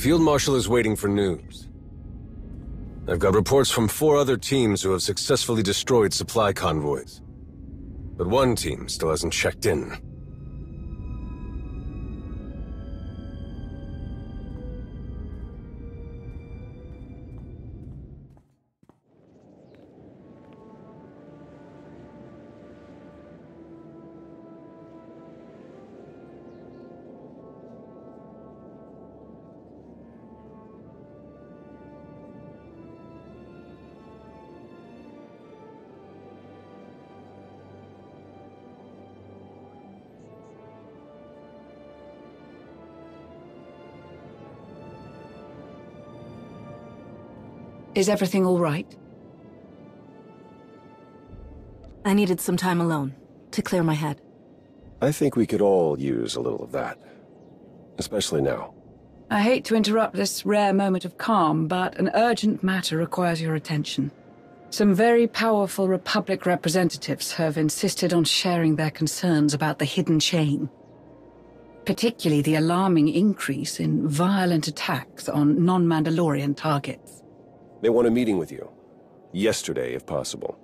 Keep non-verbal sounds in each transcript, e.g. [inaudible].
Field Marshal is waiting for news. I've got reports from four other teams who have successfully destroyed supply convoys. But one team still hasn't checked in. Is everything all right? I needed some time alone, to clear my head. I think we could all use a little of that. Especially now. I hate to interrupt this rare moment of calm, but an urgent matter requires your attention. Some very powerful Republic representatives have insisted on sharing their concerns about the hidden chain. Particularly the alarming increase in violent attacks on non-Mandalorian targets. They want a meeting with you. Yesterday, if possible.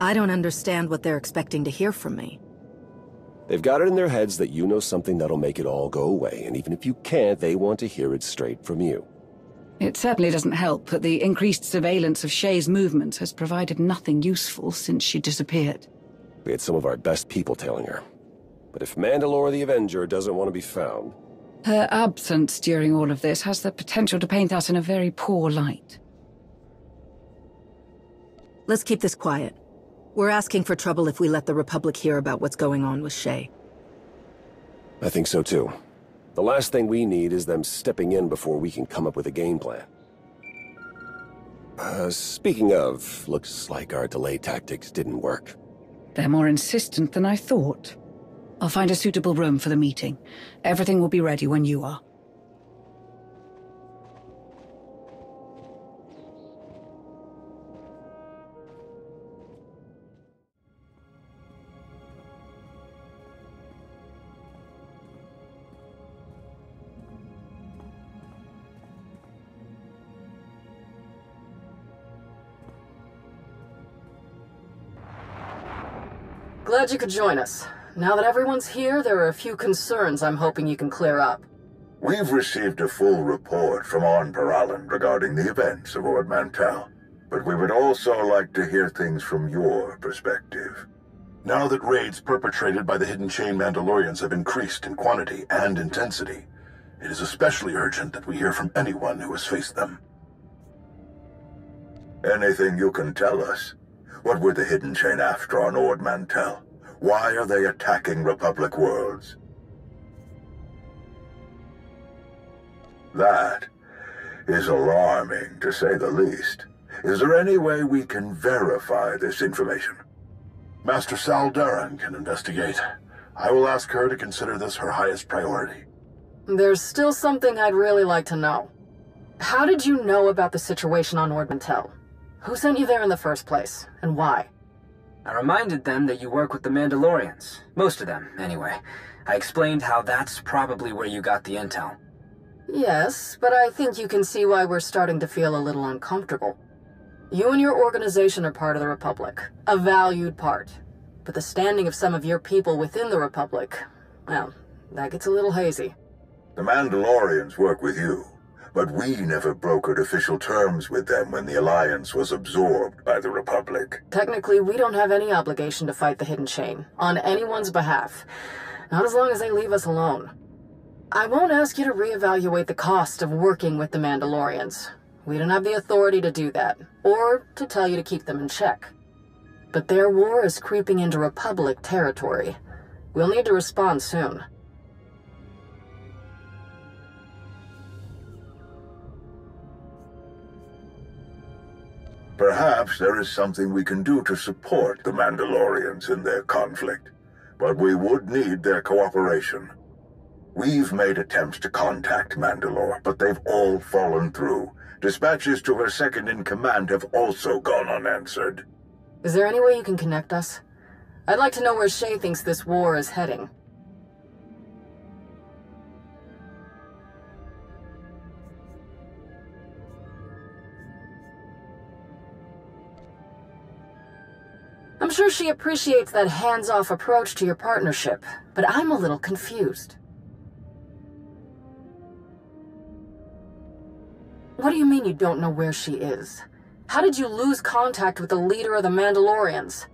I don't understand what they're expecting to hear from me. They've got it in their heads that you know something that'll make it all go away, and even if you can't, they want to hear it straight from you. It certainly doesn't help that the increased surveillance of Shae's movements has provided nothing useful since she disappeared. We had some of our best people tailing her. But if Mandalore the Avenger doesn't want to be found... Her absence during all of this has the potential to paint us in a very poor light. Let's keep this quiet. We're asking for trouble if we let the Republic hear about what's going on with Shae. I think so too. The last thing we need is them stepping in before we can come up with a game plan. Uh, speaking of, looks like our delay tactics didn't work. They're more insistent than I thought. I'll find a suitable room for the meeting. Everything will be ready when you are. Glad you could join us. Now that everyone's here, there are a few concerns I'm hoping you can clear up. We've received a full report from Arn Peralun regarding the events of Ord Mantell, but we would also like to hear things from your perspective. Now that raids perpetrated by the Hidden Chain Mandalorians have increased in quantity and intensity, it is especially urgent that we hear from anyone who has faced them. Anything you can tell us? What were the Hidden Chain after on Ord Mantell? Why are they attacking Republic worlds? That is alarming, to say the least. Is there any way we can verify this information? Master Sal Daren can investigate. I will ask her to consider this her highest priority. There's still something I'd really like to know. How did you know about the situation on Ord Mantell? Who sent you there in the first place, and why? I reminded them that you work with the Mandalorians. Most of them, anyway. I explained how that's probably where you got the intel. Yes, but I think you can see why we're starting to feel a little uncomfortable. You and your organization are part of the Republic, a valued part. But the standing of some of your people within the Republic, well, that gets a little hazy. The Mandalorians work with you, but we never brokered official terms with them when the Alliance was absorbed by the Republic. Technically, we don't have any obligation to fight the Hidden Chain, on anyone's behalf. Not as long as they leave us alone. I won't ask you to reevaluate the cost of working with the Mandalorians. We don't have the authority to do that, or to tell you to keep them in check. But their war is creeping into Republic territory. We'll need to respond soon. Perhaps there is something we can do to support the Mandalorians in their conflict, but we would need their cooperation. We've made attempts to contact Mandalore, but they've all fallen through. Dispatches to her second-in-command have also gone unanswered. Is there any way you can connect us? I'd like to know where Shae thinks this war is heading. I'm sure she appreciates that hands-off approach to your partnership, but I'm a little confused. What do you mean you don't know where she is? How did you lose contact with the leader of the Mandalorians?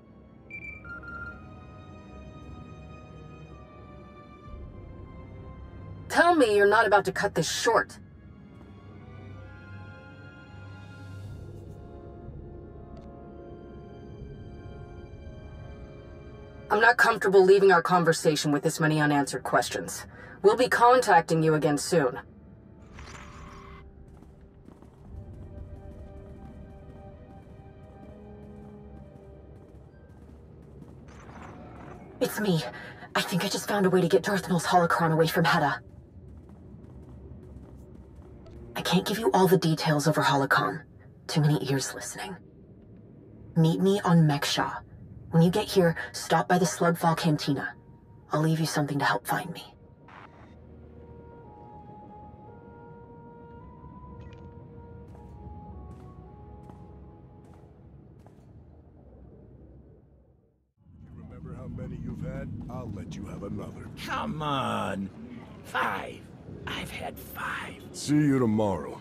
Tell me you're not about to cut this short. I'm not comfortable leaving our conversation with this many unanswered questions. We'll be contacting you again soon. It's me. I think I just found a way to get Darth Nul's holocron away from Heta. I can't give you all the details over holocron. Too many ears listening. Meet me on Mek-Sha. When you get here, stop by the Slugfall Cantina. I'll leave you something to help find me. Remember how many you've had? I'll let you have another. Come on. Five. I've had five. See you tomorrow.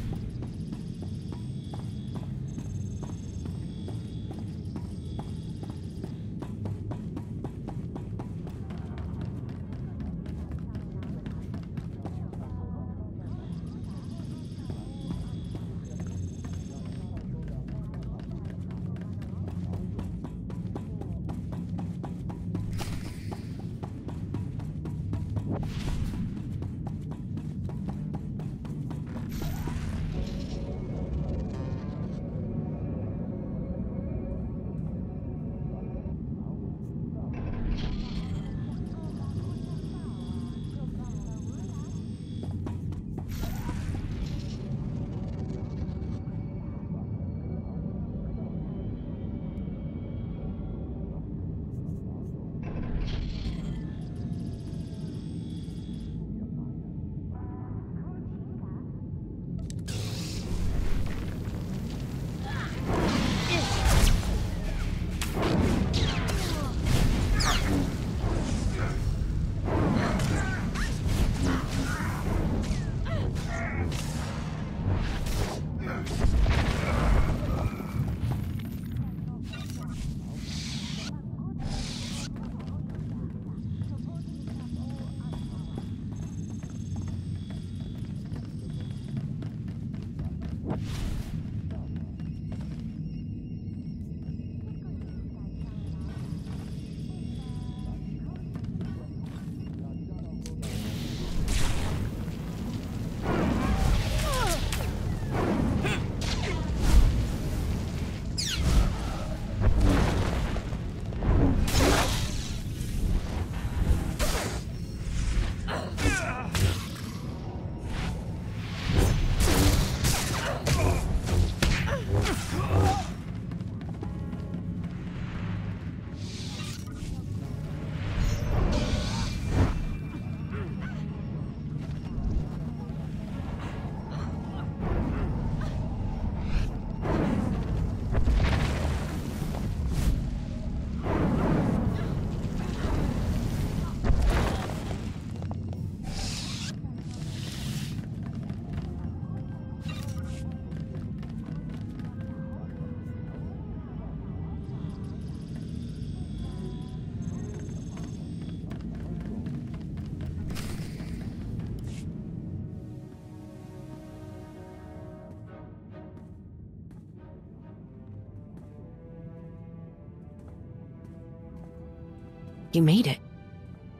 You made it.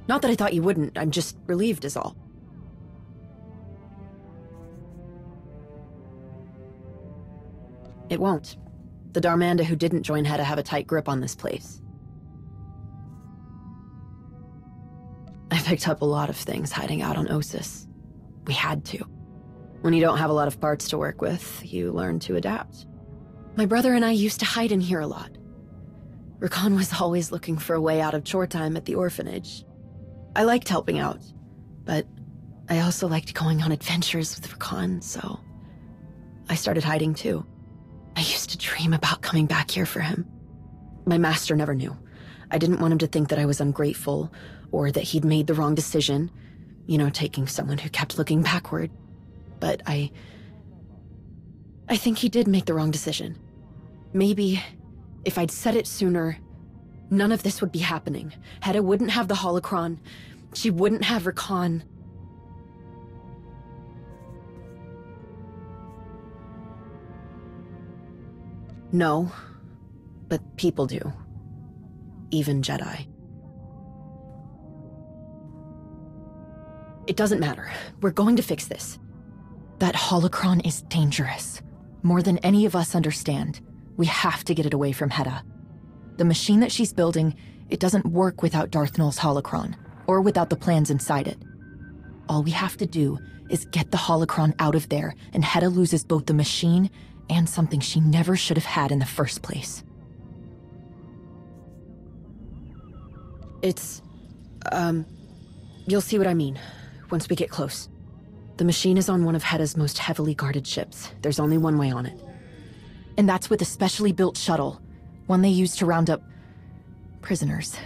Not that I thought you wouldn't, I'm just relieved is all. It won't. The Darmanda who didn't join had to have a tight grip on this place. I picked up a lot of things hiding out on Osis. We had to. When you don't have a lot of parts to work with, you learn to adapt. My brother and I used to hide in here a lot. Rakan was always looking for a way out of chore time at the orphanage. I liked helping out, but I also liked going on adventures with Rakan, so I started hiding too. I used to dream about coming back here for him. My master never knew. I didn't want him to think that I was ungrateful or that he'd made the wrong decision, you know, taking someone who kept looking backward. But I. I think he did make the wrong decision. Maybe if I'd said it sooner, none of this would be happening. Heta wouldn't have the holocron. She wouldn't have Rakan. No, but people do. Even Jedi. It doesn't matter. We're going to fix this. That holocron is dangerous. More than any of us understand. We have to get it away from Heta. The machine that she's building, it doesn't work without Darth Nul's holocron, or without the plans inside it. All we have to do is get the holocron out of there, and Heta loses both the machine and something she never should have had in the first place. It's. um. You'll see what I mean once we get close. The machine is on one of Heta's most heavily guarded ships. There's only one way on it. And that's with a specially built shuttle, one they use to round up prisoners.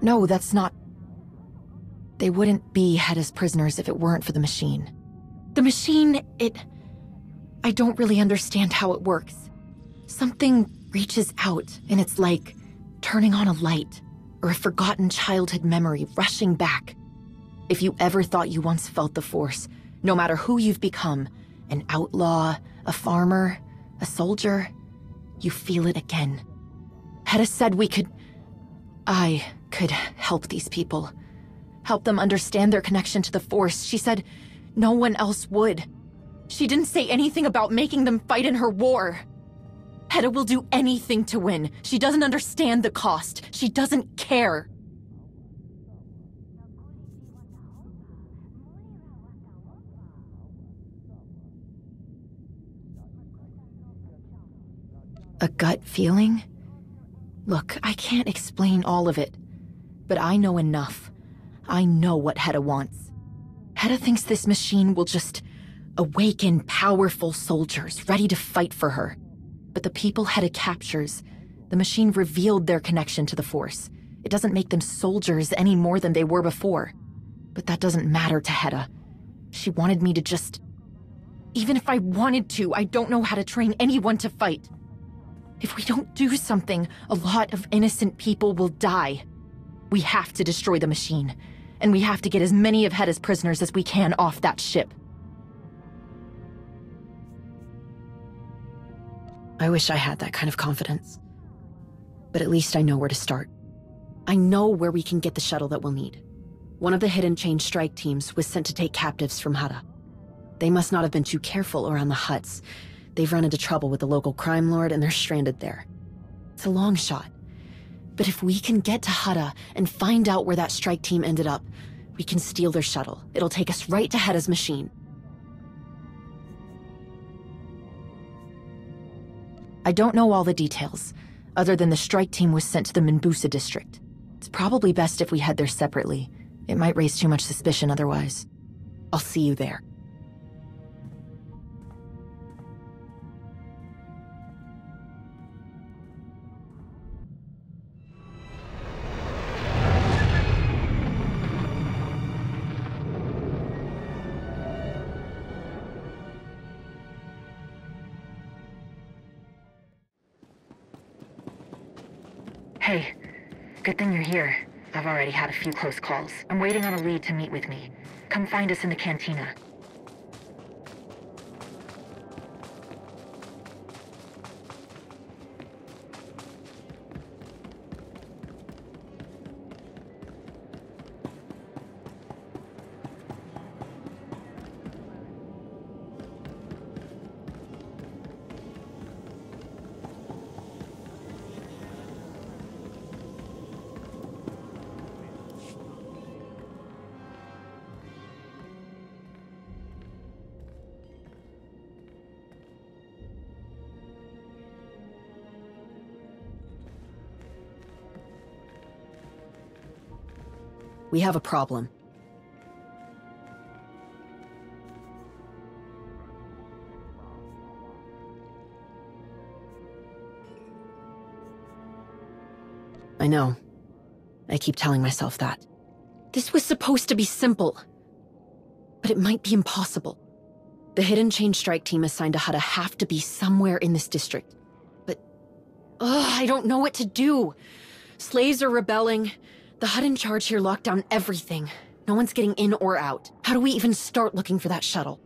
No, that's not. They wouldn't be Heta's prisoners if it weren't for the machine. The machine, it. I don't really understand how it works. Something reaches out, and it's like turning on a light, or a forgotten childhood memory rushing back. If you ever thought you once felt the Force, no matter who you've become an outlaw, a farmer, a soldier you feel it again. Heta said we could. I could help these people. Help them understand their connection to the Force. She said no one else would. She didn't say anything about making them fight in her war. Heta will do anything to win. She doesn't understand the cost. She doesn't care. A gut feeling? Look, I can't explain all of it, but I know enough. I know what Heta wants. Heta thinks this machine will just awaken powerful soldiers ready to fight for her. But the people Heta captures, the machine revealed their connection to the Force. It doesn't make them soldiers any more than they were before. But that doesn't matter to Heta. She wanted me to just. Even if I wanted to, I don't know how to train anyone to fight. If we don't do something, a lot of innocent people will die. We have to destroy the machine, and we have to get as many of Heta's prisoners as we can off that ship. I wish I had that kind of confidence. But at least I know where to start. I know where we can get the shuttle that we'll need. One of the hidden chain strike teams was sent to take captives from Hutta. They must not have been too careful around the Hutts. They've run into trouble with the local crime lord and they're stranded there. It's a long shot. But if we can get to Hutta and find out where that strike team ended up, we can steal their shuttle. It'll take us right to Heta's machine. I don't know all the details, other than the strike team was sent to the Minbusa district. It's probably best if we head there separately. It might raise too much suspicion otherwise. I'll see you there. Hey, good thing you're here. I've already had a few close calls. I'm waiting on a lead to meet with me. Come find us in the cantina. We have a problem. I know. I keep telling myself that. This was supposed to be simple. But it might be impossible. The Hidden Chain strike team assigned to Hutta have to be somewhere in this district. But... Ugh, I don't know what to do. Slaves are rebelling. The Hutt in charge here locked down everything. No one's getting in or out. How do we even start looking for that shuttle?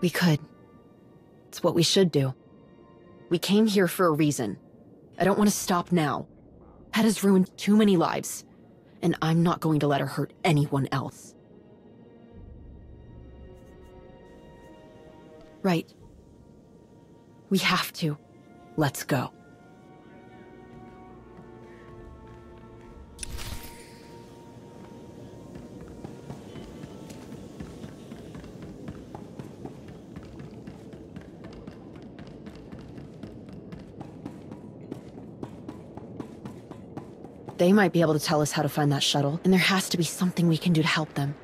We could. It's what we should do. We came here for a reason. I don't want to stop now. Heta's ruined too many lives, and I'm not going to let her hurt anyone else. Right. We have to. Let's go. They might be able to tell us how to find that shuttle, and there has to be something we can do to help them.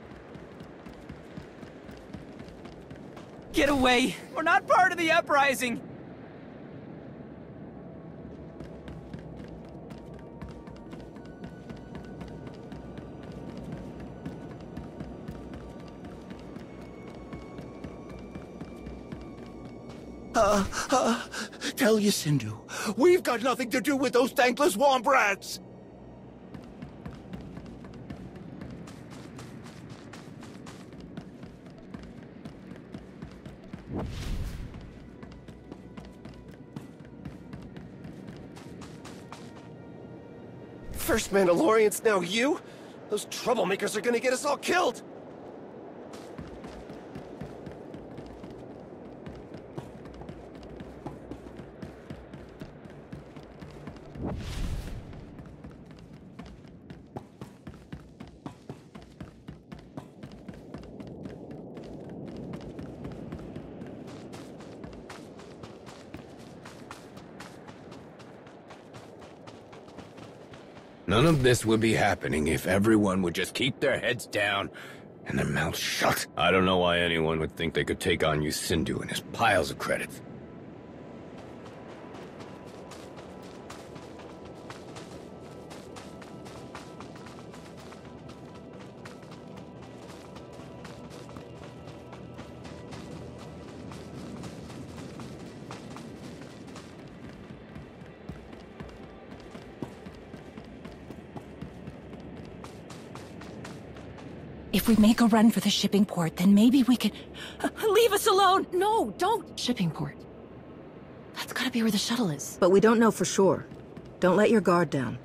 Get away! We're not part of the uprising! Uh, tell Yusindu, we've got nothing to do with those thankless womp rats! First Mandalorians, now you? Those troublemakers are gonna get us all killed! None of this would be happening if everyone would just keep their heads down and their mouths shut. I don't know why anyone would think they could take on Yusindu and his piles of credits. If we make a run for the shipping port, then maybe we can... [laughs] Leave us alone! No, don't! Shipping port. That's gotta be where the shuttle is. But we don't know for sure. Don't let your guard down.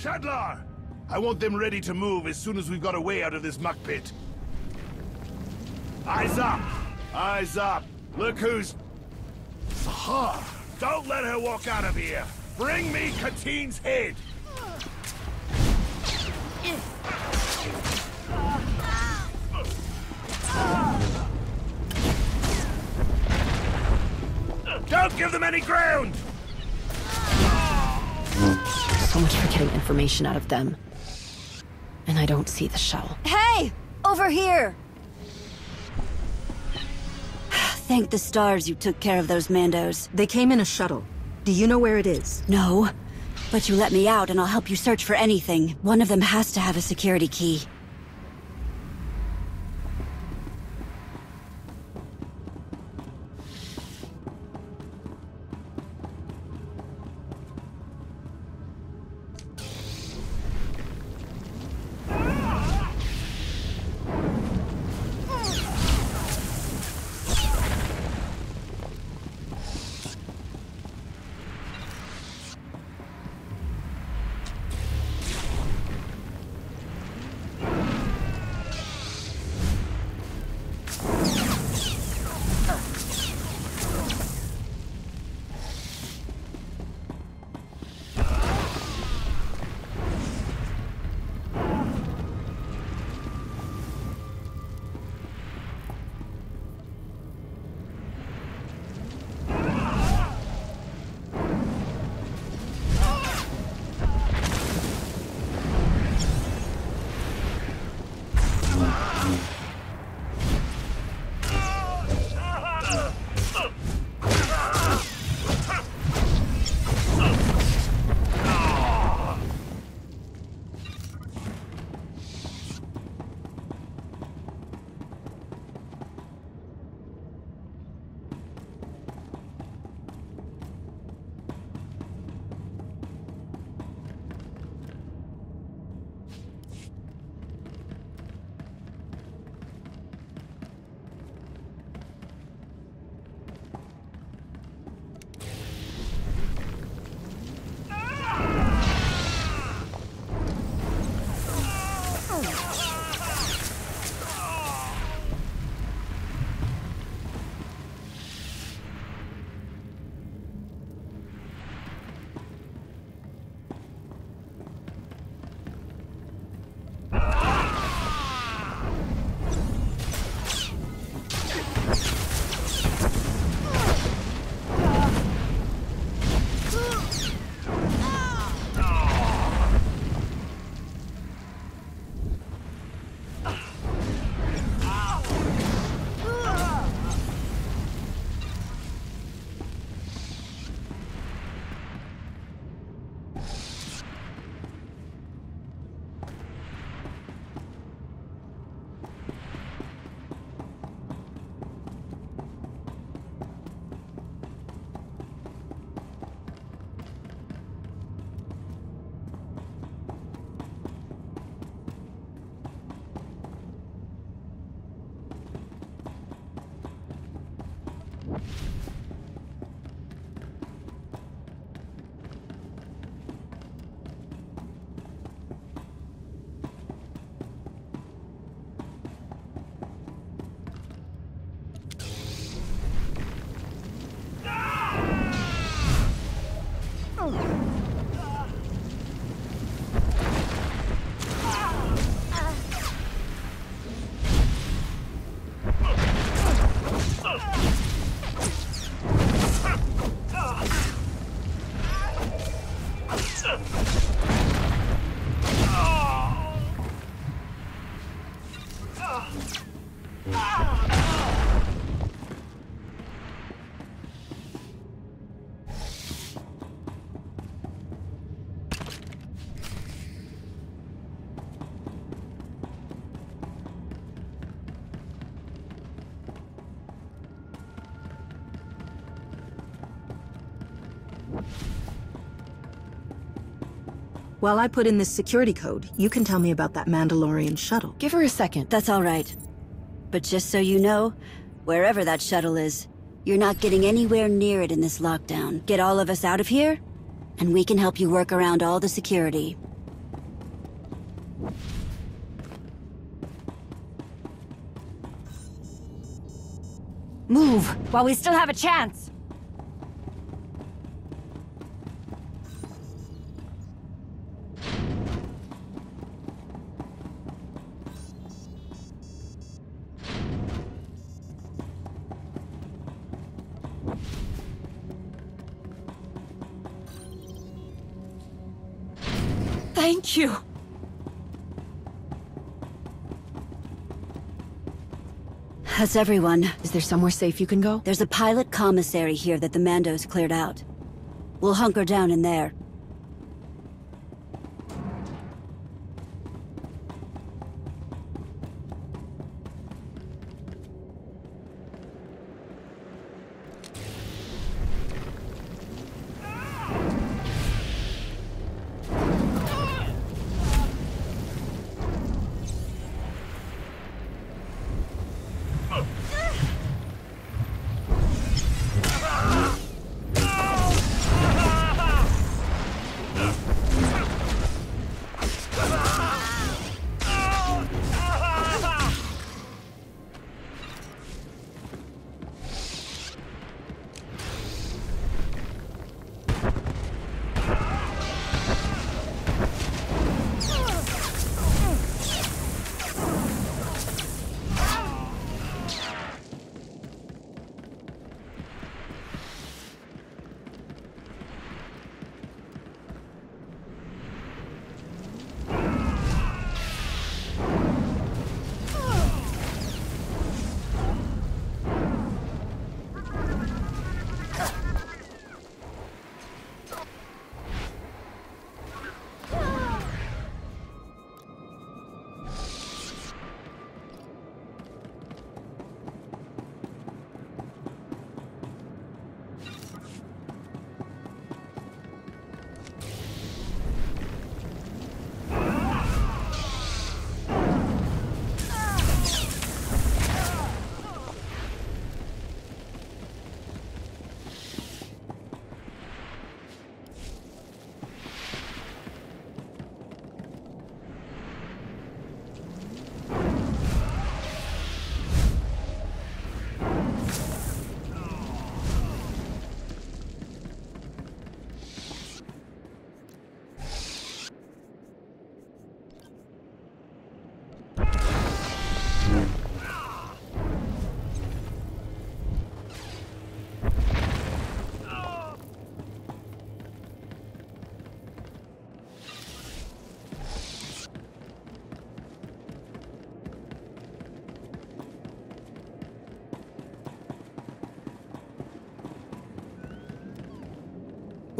Shadlar! I want them ready to move as soon as we've got a way out of this muck pit. Eyes up! Eyes up! Look who's... Sahar! Don't let her walk out of here! Bring me Katine's head! Don't give them any ground! So much for getting information out of them. And I don't see the shell. Hey! Over here! Thank the stars you took care of those Mandos. They came in a shuttle. Do you know where it is? No. But you let me out and I'll help you search for anything. One of them has to have a security key. While I put in this security code, you can tell me about that Mandalorian shuttle. Give her a second. That's all right. But just so you know, wherever that shuttle is, you're not getting anywhere near it in this lockdown. Get all of us out of here, and we can help you work around all the security. Move, while we still have a chance! You. That's everyone. Is there somewhere safe you can go? There's a pilot commissary here that the Mandos cleared out. We'll hunker down in there.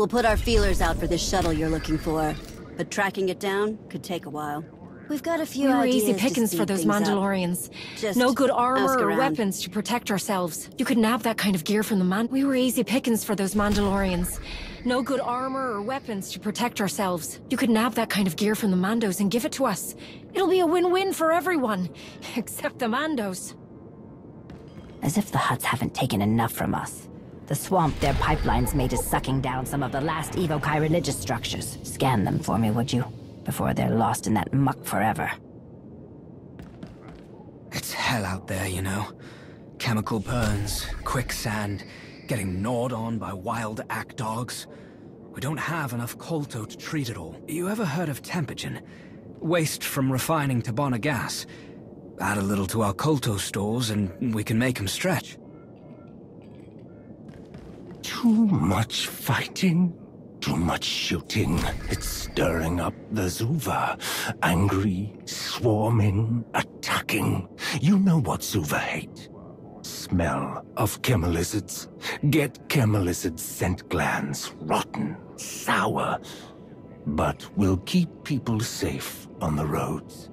We'll put our feelers out for this shuttle you're looking for, but tracking it down could take a while. We've got a few we were ideas easy to pickings for those. Mandalorians. Just no good armor or weapons to protect ourselves. You could nab that kind of gear from the man. We were easy pickings for those Mandalorians. No good armor or weapons to protect ourselves. You could nab that kind of gear from the Mandos and give it to us. It'll be a win-win for everyone, [laughs] except the Mandos. As if the Hutts haven't taken enough from us. The swamp their pipelines made is sucking down some of the last Evocii religious structures. Scan them for me, would you? Before they're lost in that muck forever. It's hell out there, you know. Chemical burns, quicksand, getting gnawed on by wild akk dogs. We don't have enough kolto to treat it all. You ever heard of Tempogen? Waste from refining Tabana gas. Add a little to our kolto stores and we can make them stretch. Too much fighting, too much shooting. It's stirring up the Zuva. Angry, swarming, attacking. You know what Zuva hate. Smell of chemelizards. Get chemelizard scent glands. Rotten, sour. But will keep people safe on the roads.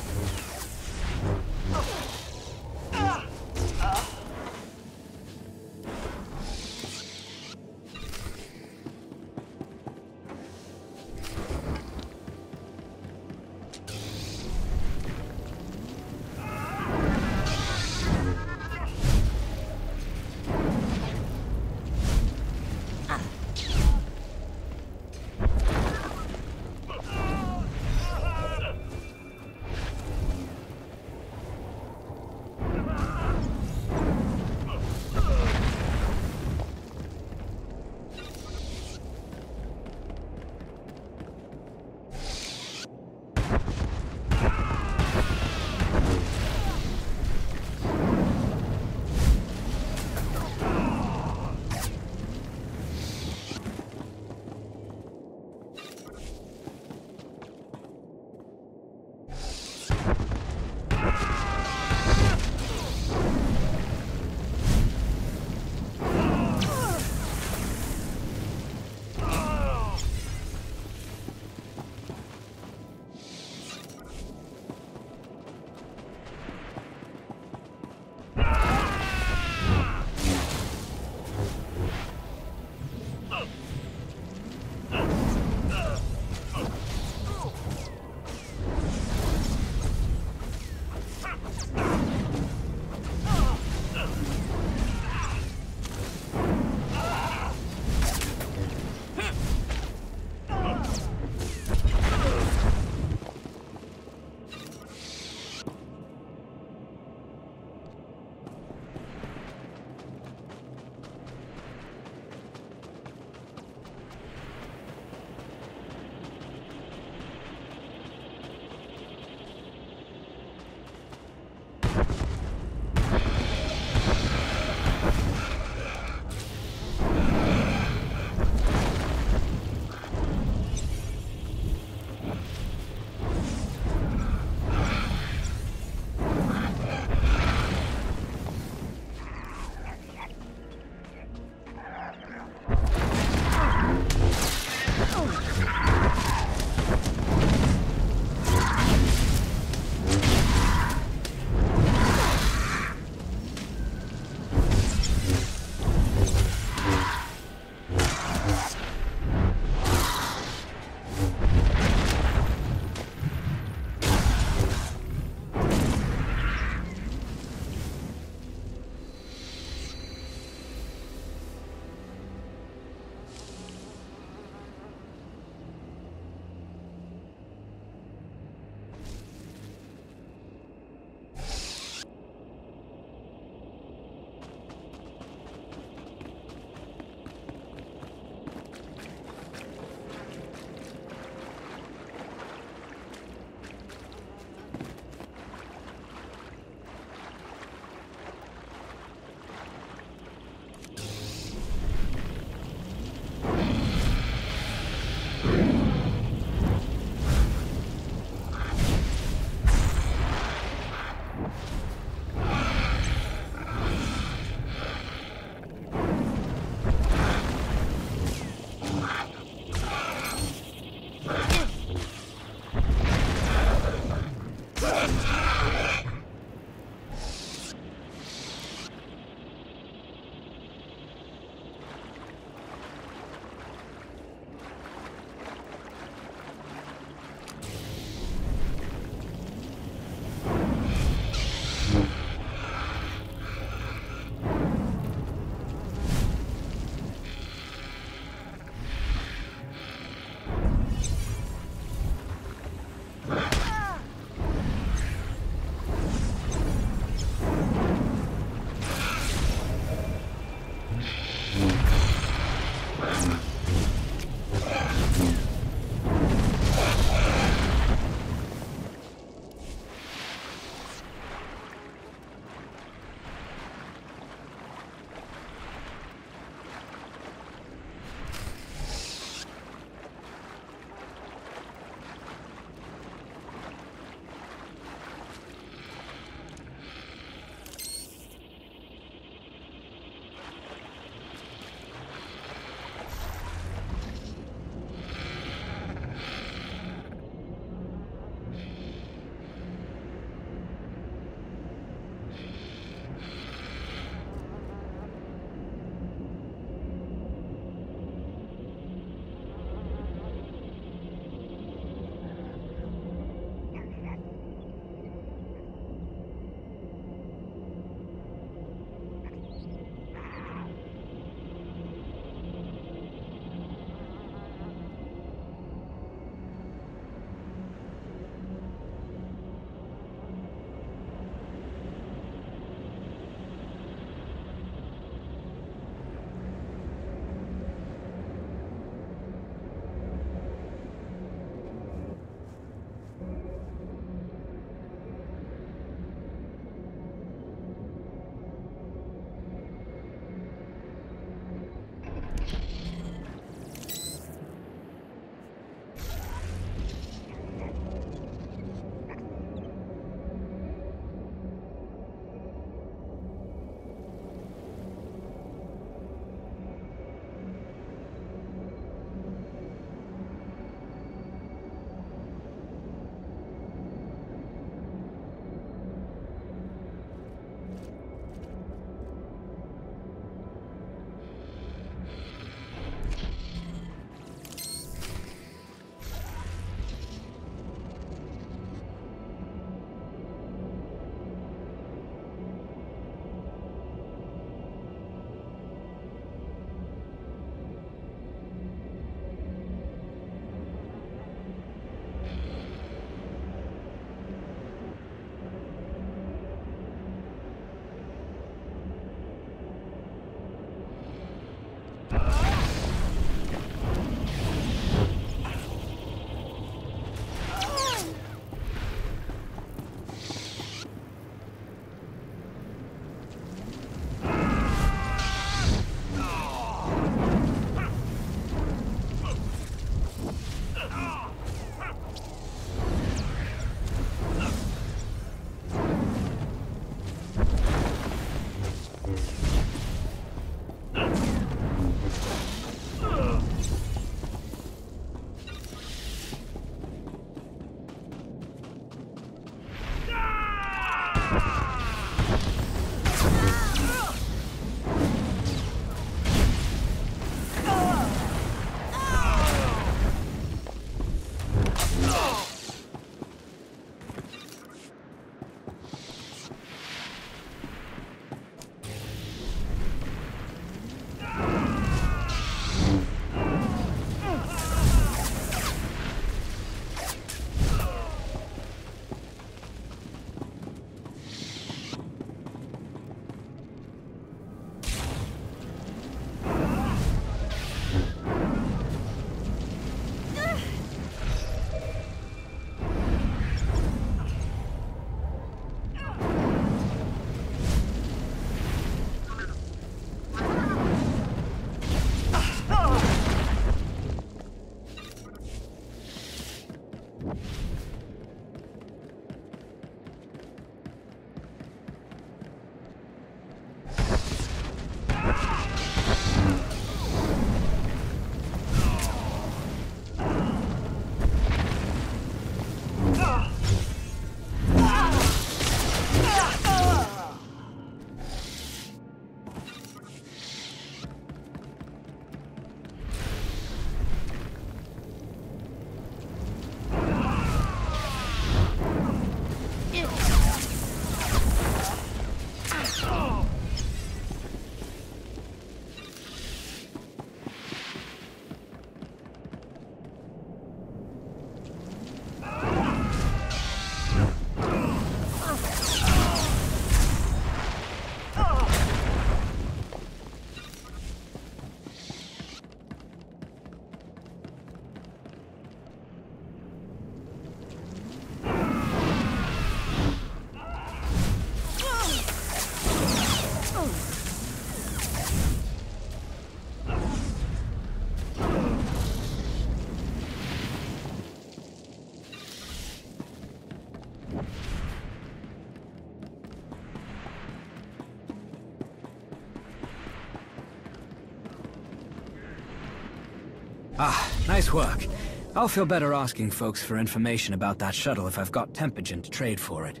Ah, nice work. I'll feel better asking folks for information about that shuttle if I've got Tempogen to trade for it.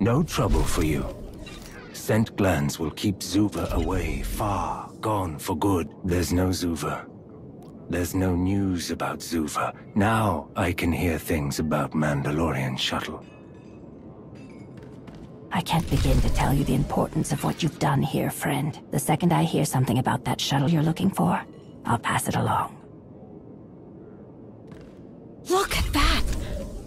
No trouble for you. Scent glands will keep Zuva away, far, gone for good. There's no Zuva. There's no news about Zuva. Now I can hear things about Mandalorian shuttle. I can't begin to tell you the importance of what you've done here, friend. The second I hear something about that shuttle you're looking for, I'll pass it along. Look at that!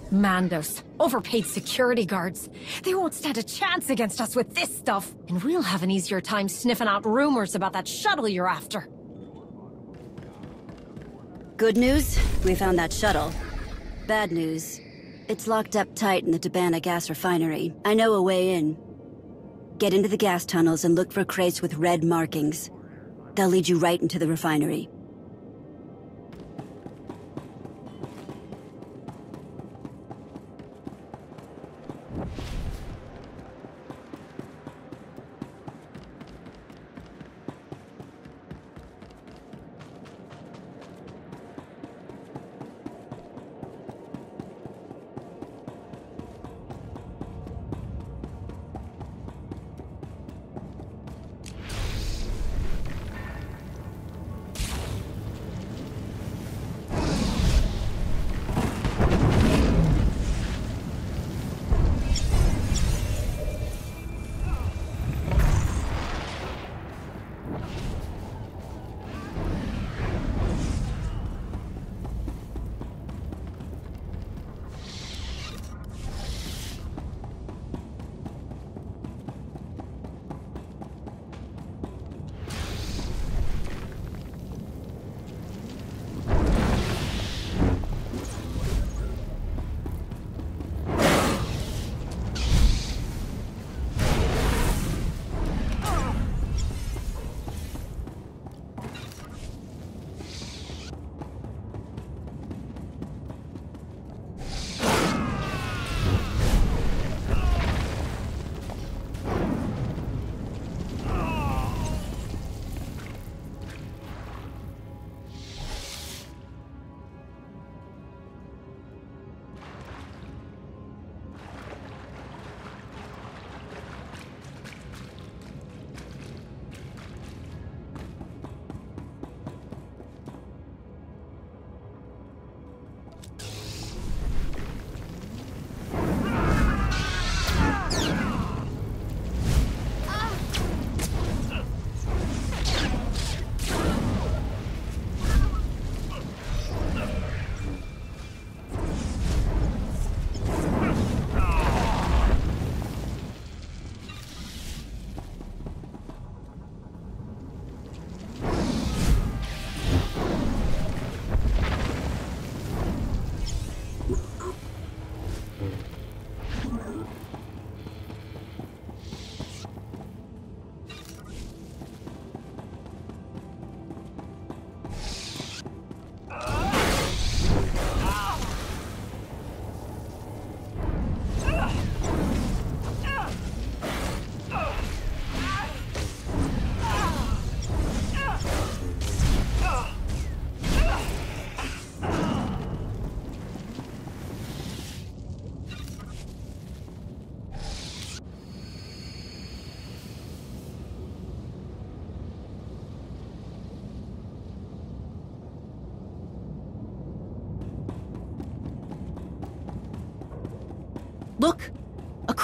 Mandos, overpaid security guards. They won't stand a chance against us with this stuff. And we'll have an easier time sniffing out rumors about that shuttle you're after. Good news, we found that shuttle. Bad news, it's locked up tight in the Tabana gas refinery. I know a way in. Get into the gas tunnels and look for crates with red markings. They'll lead you right into the refinery.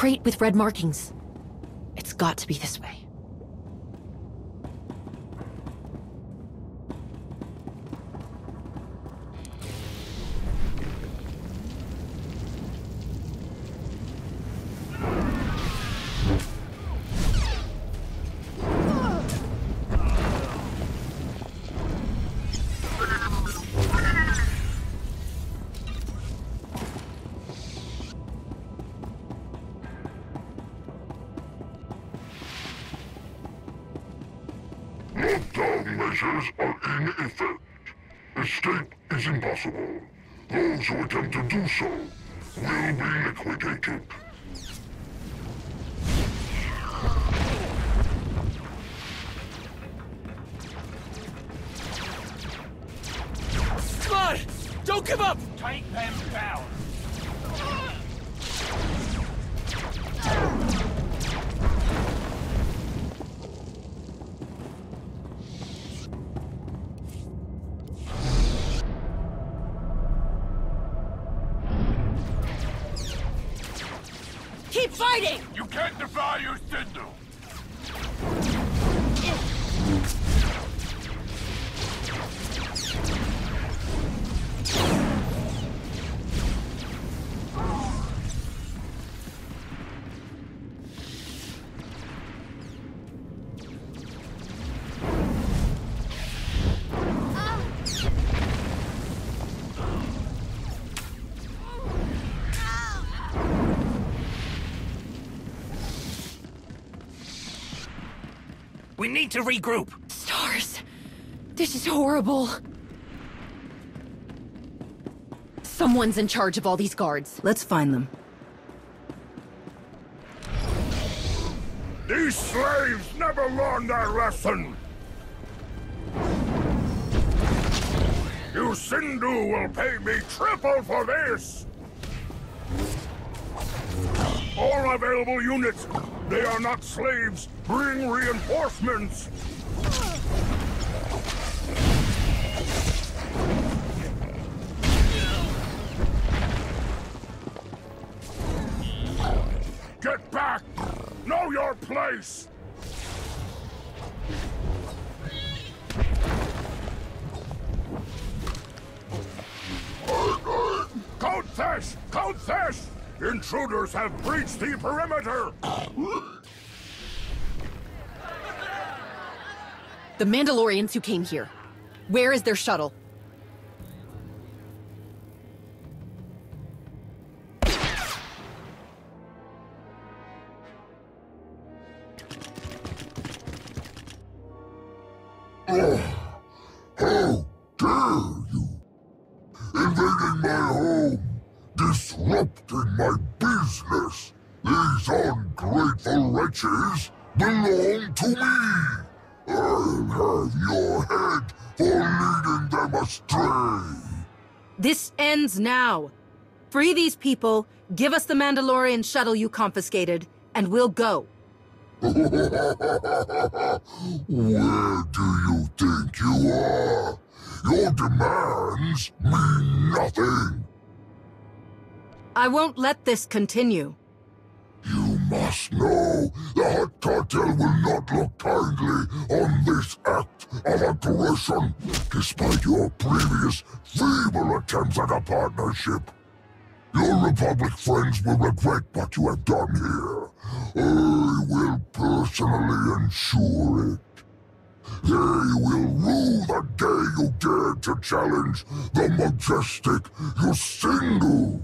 Crate with red markings. It's got to be this way. We need to regroup. Stars. This is horrible. Someone's in charge of all these guards. Let's find them. These slaves never learned their lesson! Yusindu will pay me triple for this! All available units! They are not slaves! Bring reinforcements! Get back! Know your place! Code Thesh! Code! Intruders have breached the perimeter! The Mandalorians who came here. Where is their shuttle? Ends now. Free these people, give us the Mandalorian shuttle you confiscated, and we'll go. Where do you think you are? Your demands mean nothing. I won't let this continue. Must know the Hutt Cartel will not look kindly on this act of aggression, despite your previous feeble attempts at a partnership. Your Republic friends will regret what you have done here. I will personally ensure it. They will rue the day you dared to challenge the majestic Yusindu.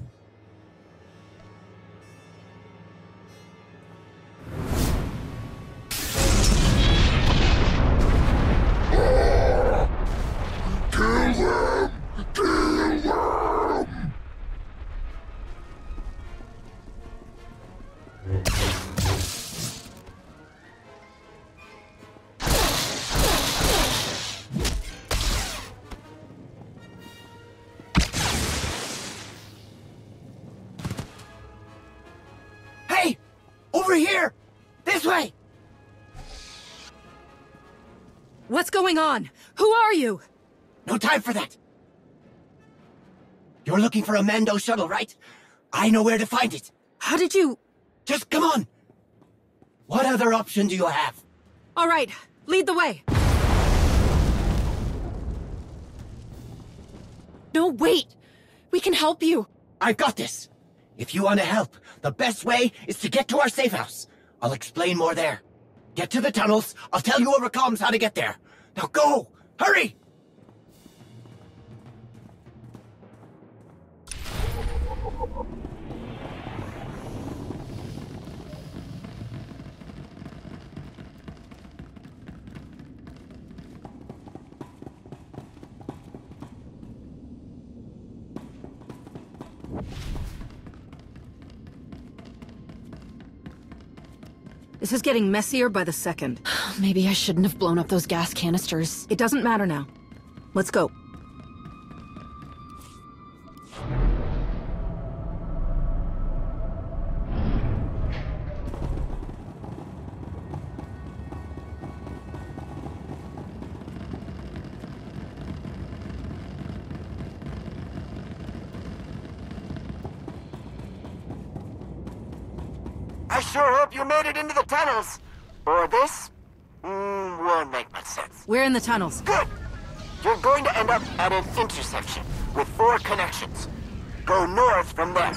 Going on? Who are you? No time for that! You're looking for a Mando shuttle, right? I know where to find it. How did you... Just come on! What other option do you have? All right, lead the way. No, wait! We can help you! I've got this! If you want to help, the best way is to get to our safe house. I'll explain more there. Get to the tunnels, I'll tell you over comms how to get there. Now go! Hurry! This is getting messier by the second. [sighs] Maybe I shouldn't have blown up those gas canisters. It doesn't matter now. Let's go. It into the tunnels. Or this mm, won't make much sense. We're in the tunnels. Good. You're going to end up at an intersection with four connections. Go north from there.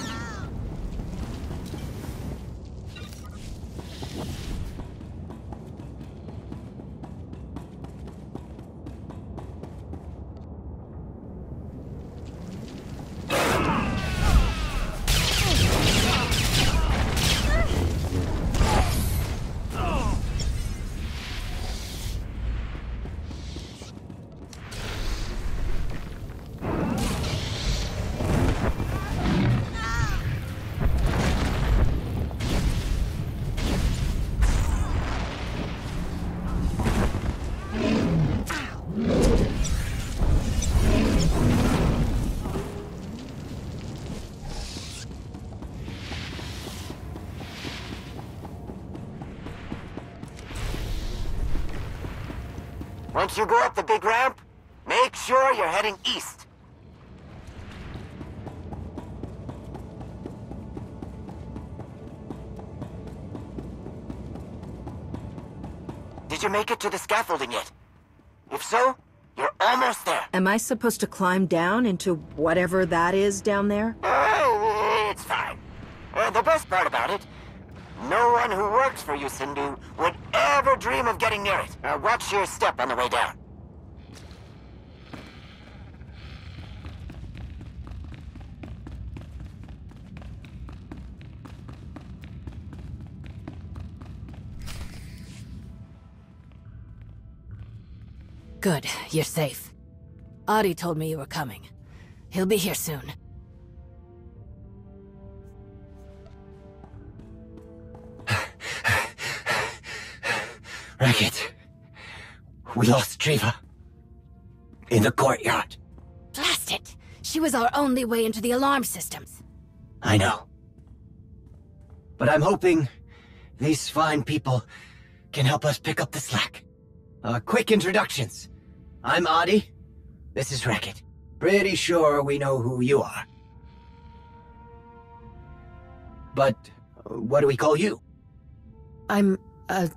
You go up the big ramp, make sure you're heading east. Did you make it to the scaffolding yet? If so, you're almost there. Am I supposed to climb down into whatever that is down there? Oh, it's fine. Uh, the best part about it, no one who works for you, Sindhu, would ever dream of getting near it. Uh, watch your step on the way down. Good, you're safe. Adi told me you were coming. He'll be here soon. Racket. We lost Treva. In the courtyard. Blast it! She was our only way into the alarm systems. I know. But I'm hoping these fine people can help us pick up the slack. Uh, quick introductions. I'm Adi. This is Racket. Pretty sure we know who you are. But uh, what do we call you? I'm, uh,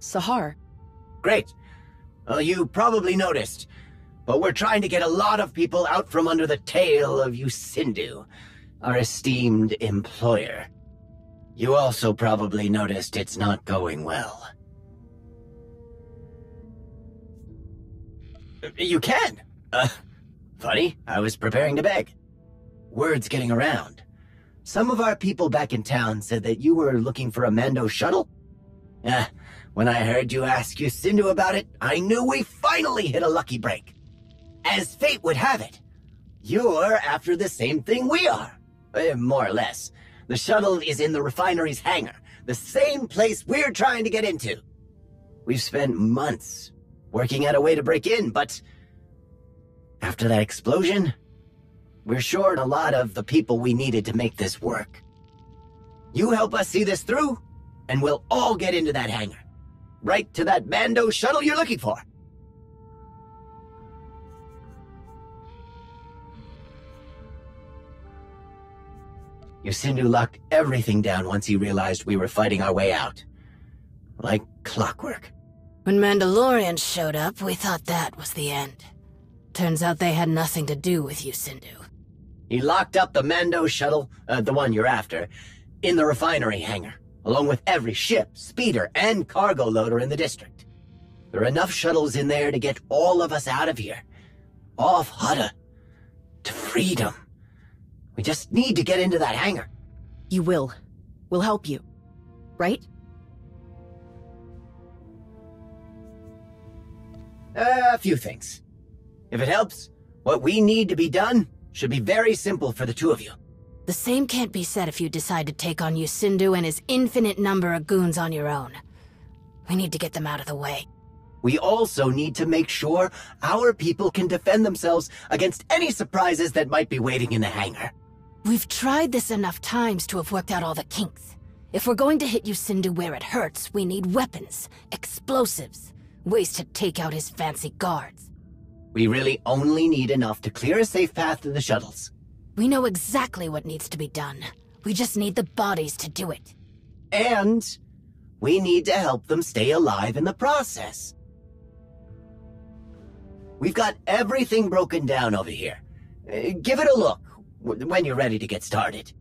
Sahar. Great. Well, you probably noticed, but we're trying to get a lot of people out from under the tail of Yusindu, our esteemed employer. You also probably noticed it's not going well. You can. Uh, funny, I was preparing to beg. Word's getting around. Some of our people back in town said that you were looking for a Mando shuttle. Eh, when I heard you ask Yusindu about it, I knew we finally hit a lucky break. As fate would have it, you're after the same thing we are. Eh, more or less. The shuttle is in the refinery's hangar, the same place we're trying to get into. We've spent months working out a way to break in, but after that explosion, we're short a lot of the people we needed to make this work. You help us see this through, and we'll all get into that hangar. Right to that Mando shuttle you're looking for. Yusindu locked everything down once he realized we were fighting our way out. Like clockwork. When Mandalorians showed up, we thought that was the end. Turns out they had nothing to do with Yusindu. He locked up the Mando shuttle, uh, the one you're after, in the refinery hangar, along with every ship, speeder, and cargo loader in the district. There are enough shuttles in there to get all of us out of here. Off Hutta. To freedom. We just need to get into that hangar. You will. We'll help you. Right? Uh, a few things. If it helps, what we need to be done should be very simple for the two of you. The same can't be said if you decide to take on Yusindu and his infinite number of goons on your own. We need to get them out of the way. We also need to make sure our people can defend themselves against any surprises that might be waiting in the hangar. We've tried this enough times to have worked out all the kinks. If we're going to hit Yusindu where it hurts, we need weapons, explosives, ways to take out his fancy guards. We really only need enough to clear a safe path to the shuttles. We know exactly what needs to be done. We just need the bodies to do it. And we need to help them stay alive in the process. We've got everything broken down over here. Uh, give it a look when you're ready to get started.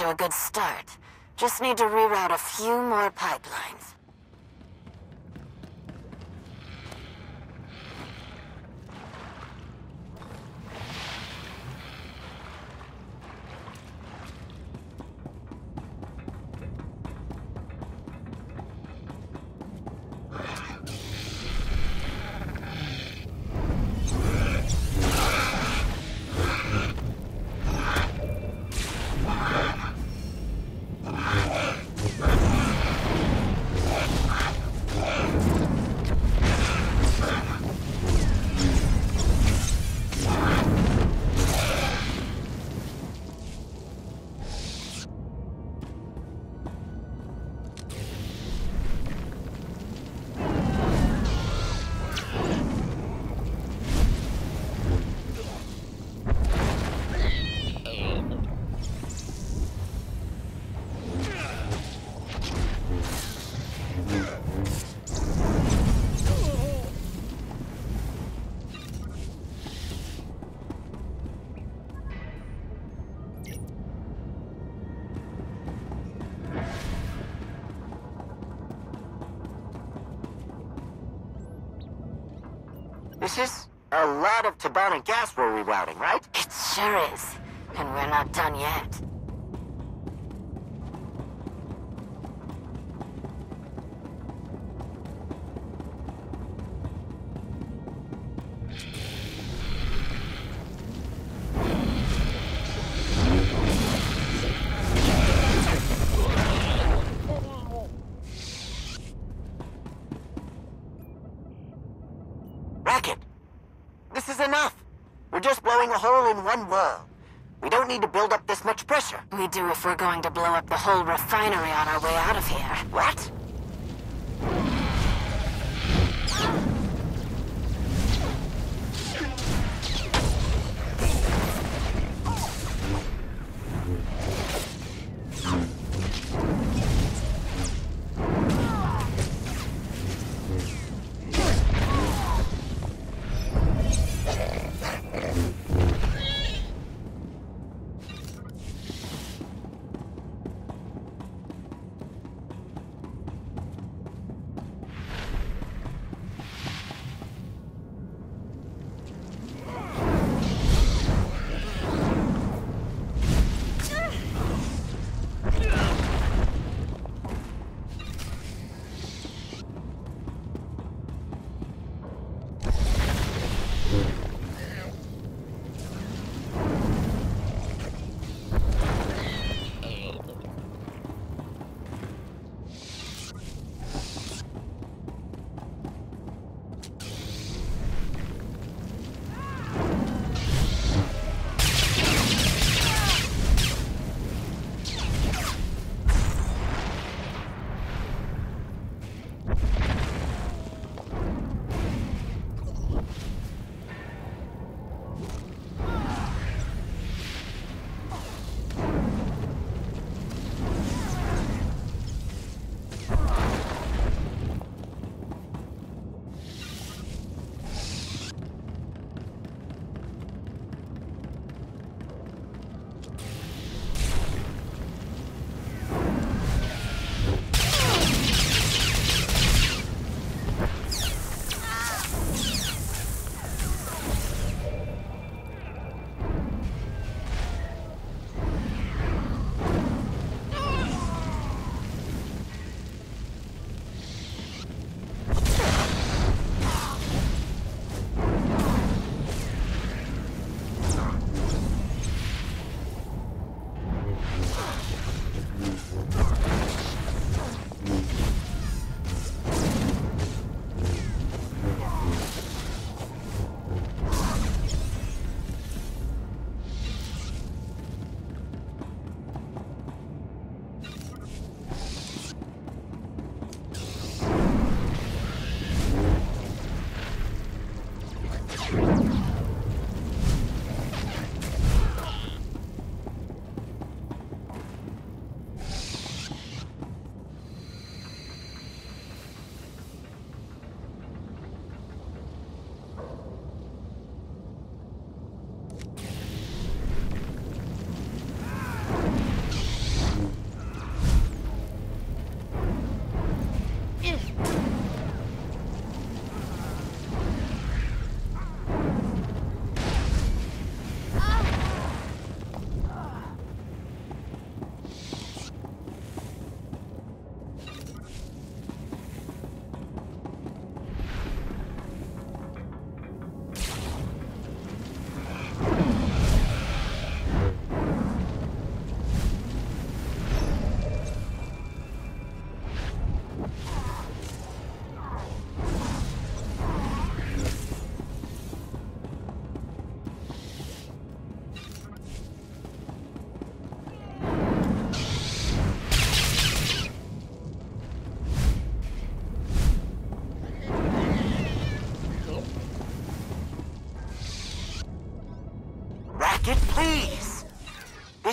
To a good start. Just need to reroute a few more pipelines. Of Tabana gas we're rerouting, right? It sure is. And we're not done yet. If we're going to blow up the whole refinery on our way out of here. What?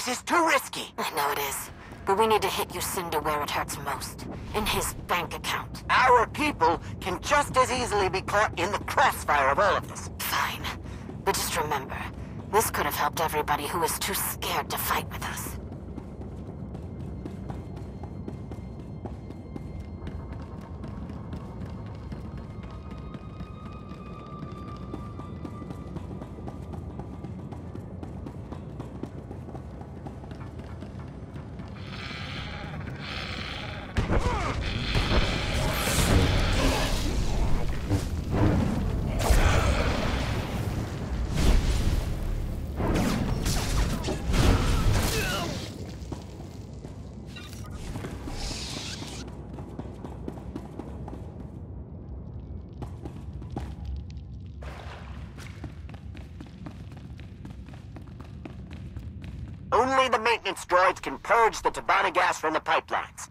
This is too risky. I know it is. But we need to hit Yusindu where it hurts most. In his bank account. Our people can just as easily be caught in the crossfire of all of this. Fine. But just remember, this could have helped everybody who was too scared to fight with droids can purge the Tabana gas from the pipelines.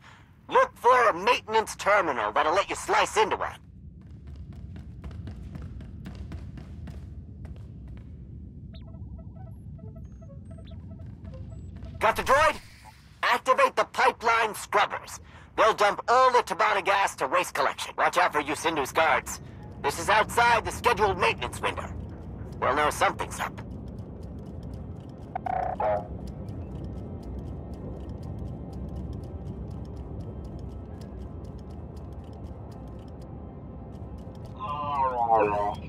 Look for a maintenance terminal that'll let you slice into it. Got the droid? Activate the pipeline scrubbers. They'll dump all the Tabana gas to waste collection. Watch out for Yusindu's guards. This is outside the scheduled maintenance window. We'll know something's up. Yeah.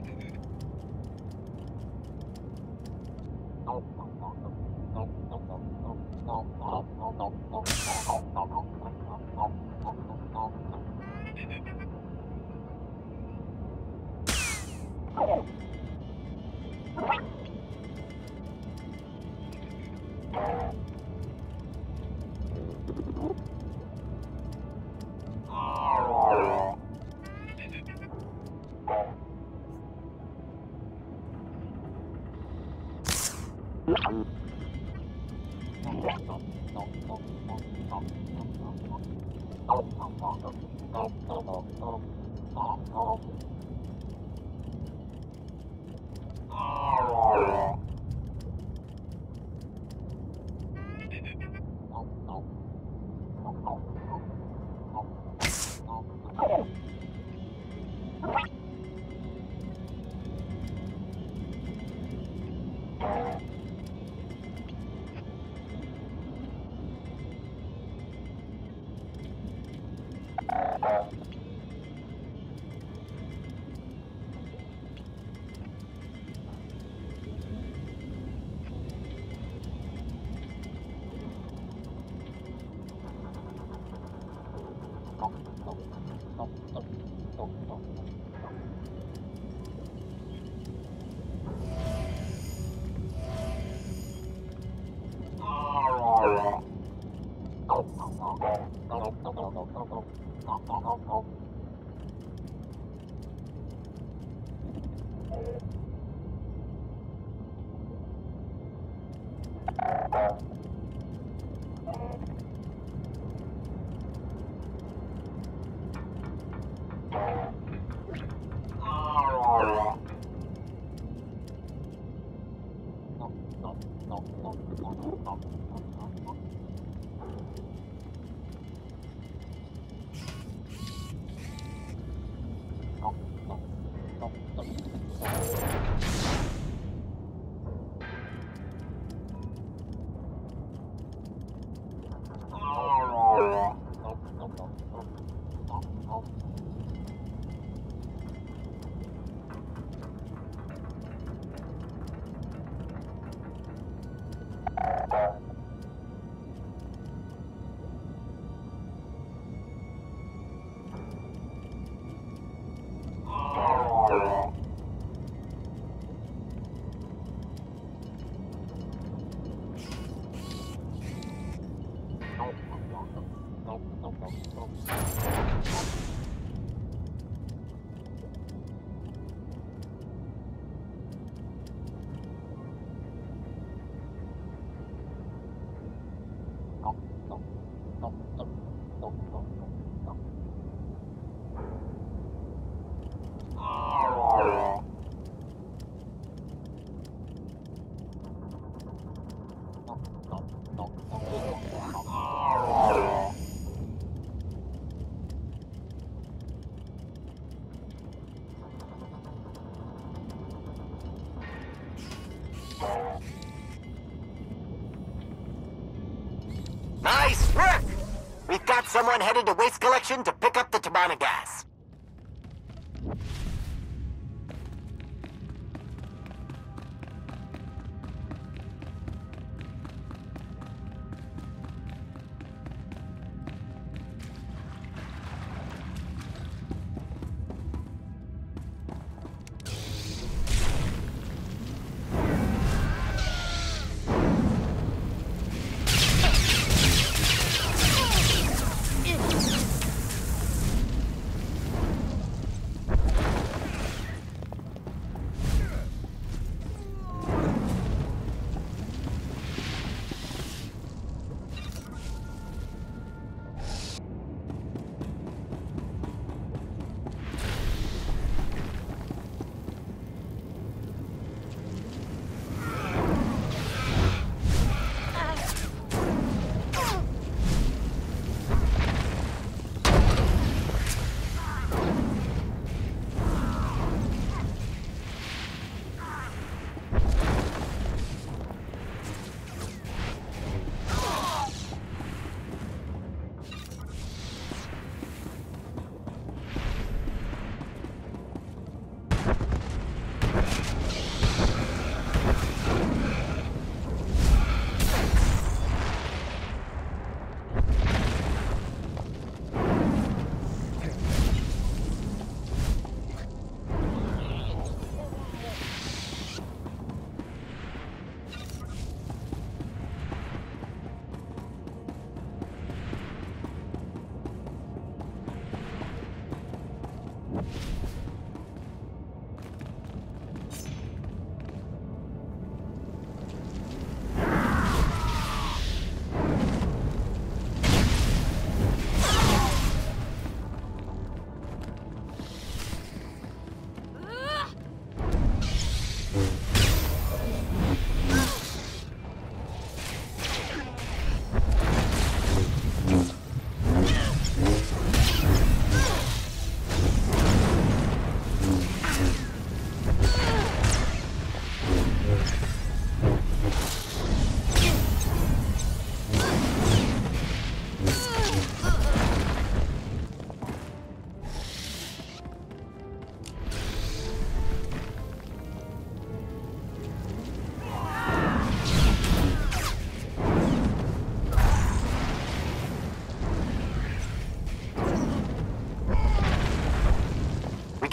Someone headed to Waste Collection to pick up the Tabana gas.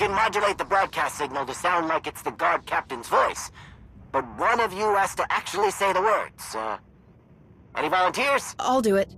Can modulate the broadcast signal to sound like it's the guard captain's voice. But one of you has to actually say the words. Uh, any volunteers? I'll do it.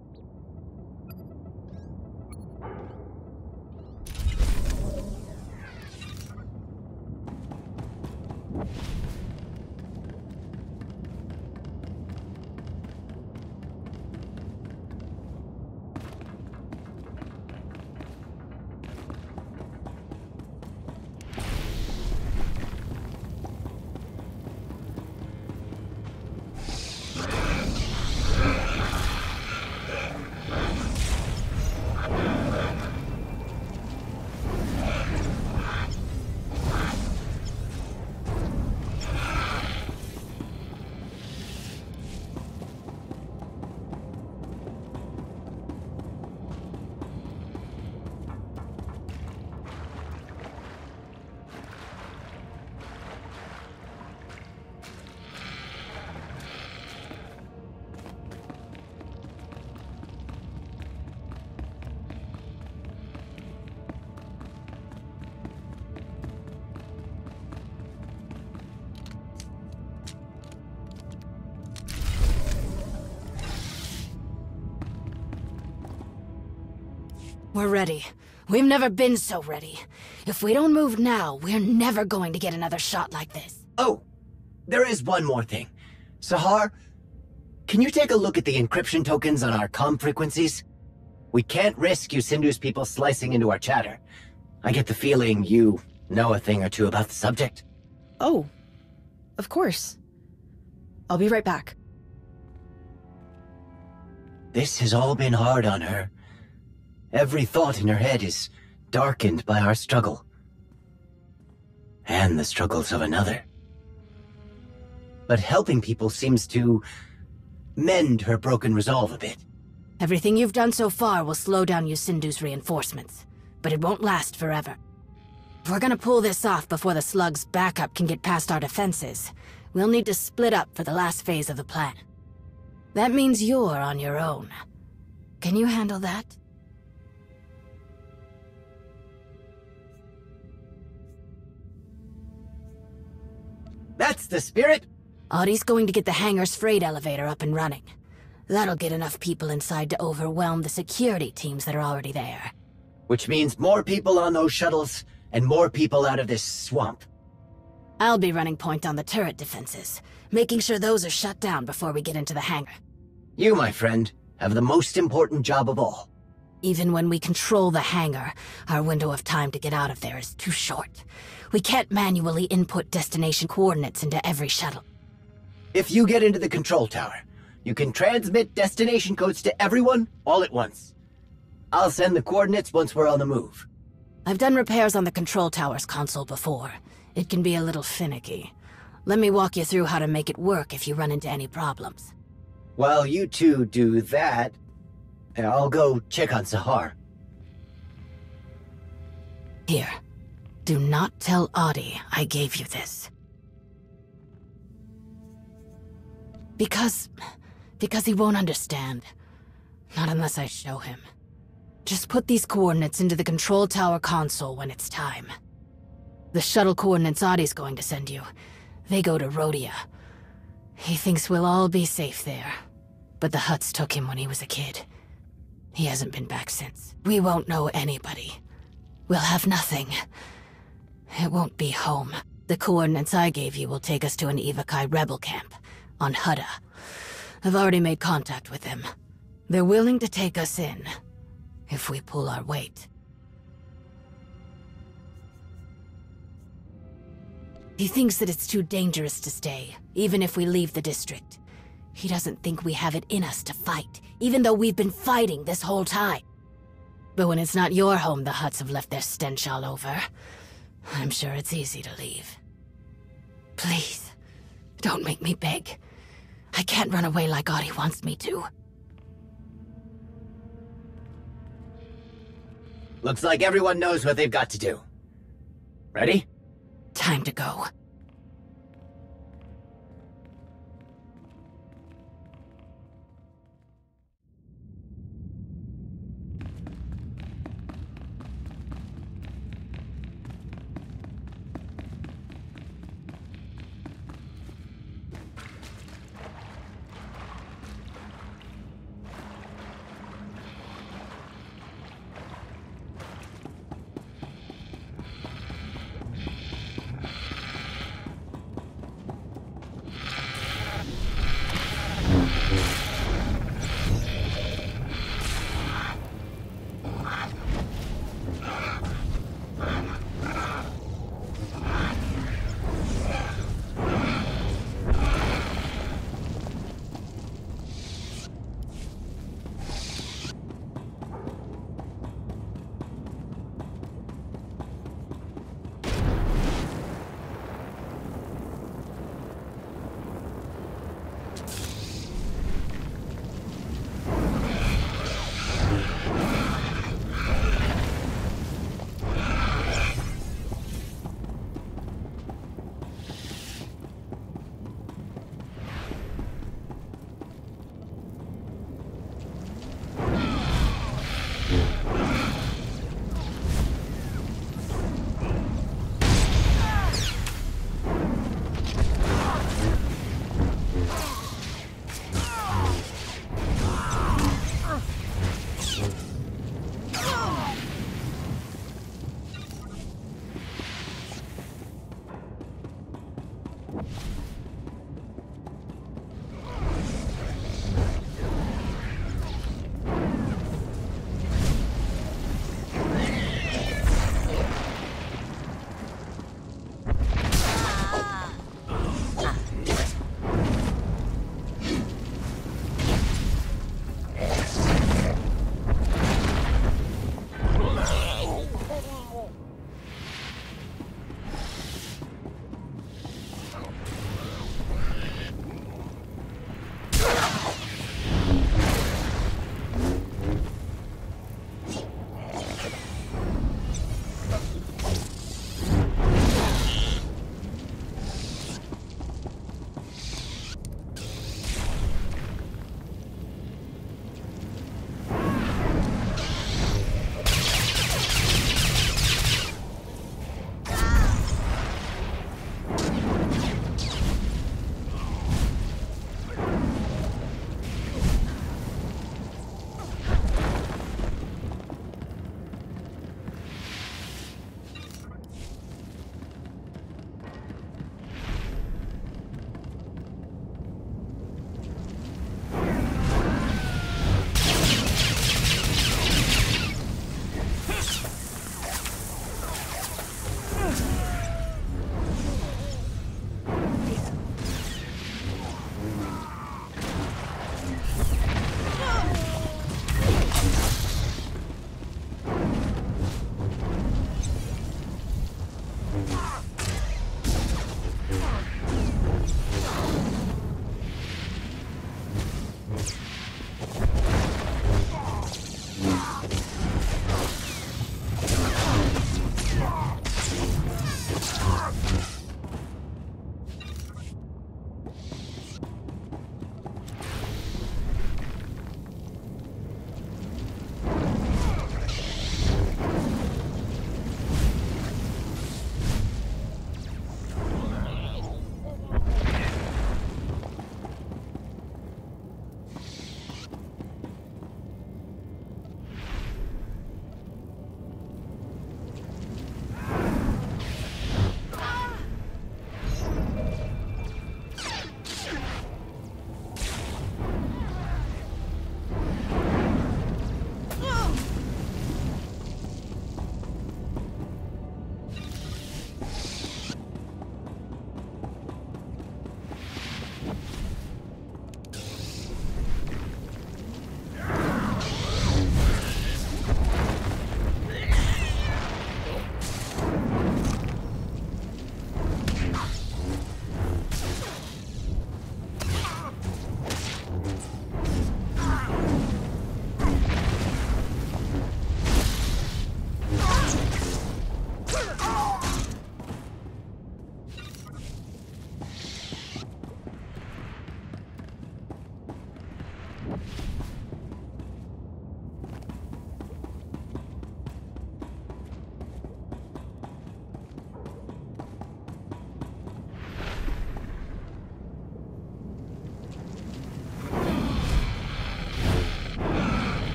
We're ready. We've never been so ready. If we don't move now, we're never going to get another shot like this. Oh, there is one more thing. Sahar, can you take a look at the encryption tokens on our com frequencies? We can't risk Yusindu's people slicing into our chatter. I get the feeling you know a thing or two about the subject. Oh, of course. I'll be right back. This has all been hard on her. Every thought in her head is darkened by our struggle. And the struggles of another. But helping people seems to mend her broken resolve a bit. Everything you've done so far will slow down Yusindu's reinforcements, but it won't last forever. If we're gonna pull this off before the slug's backup can get past our defenses, we'll need to split up for the last phase of the plan. That means you're on your own. Can you handle that? That's the spirit! Audie's going to get the hangar's freight elevator up and running. That'll get enough people inside to overwhelm the security teams that are already there. Which means more people on those shuttles, and more people out of this swamp. I'll be running point on the turret defenses, making sure those are shut down before we get into the hangar. You, my friend, have the most important job of all. Even when we control the hangar, our window of time to get out of there is too short. We can't manually input destination coordinates into every shuttle. If you get into the control tower, you can transmit destination codes to everyone all at once. I'll send the coordinates once we're on the move. I've done repairs on the control tower's console before. It can be a little finicky. Let me walk you through how to make it work if you run into any problems. While you two do that, I'll go check on Sahar. Here. Do not tell Audie I gave you this. Because... Because he won't understand. Not unless I show him. Just put these coordinates into the control tower console when it's time. The shuttle coordinates Audie's going to send you. They go to Rhodia. He thinks we'll all be safe there. But the Hutts took him when he was a kid. He hasn't been back since. We won't know anybody. We'll have nothing. It won't be home. The coordinates I gave you will take us to an Evocii rebel camp on Hutta. I've already made contact with them. They're willing to take us in, if we pull our weight. He thinks that it's too dangerous to stay, even if we leave the district. He doesn't think we have it in us to fight, even though we've been fighting this whole time. But when it's not your home the Hutts have left their stench all over, I'm sure it's easy to leave. Please, don't make me beg. I can't run away like Audie wants me to. Looks like everyone knows what they've got to do. Ready? Time to go.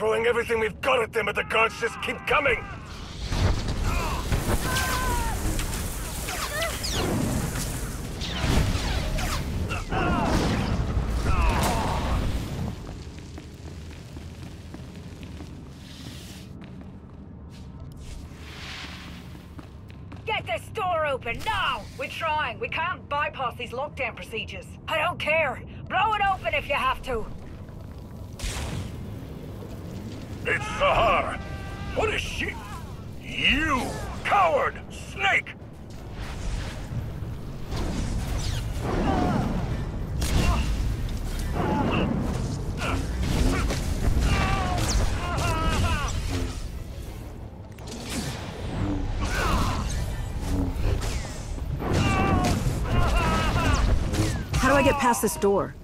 Throwing everything we've got at them, but the guards just keep coming! Get this door open, now! We're trying. We can't bypass these lockdown procedures. This door?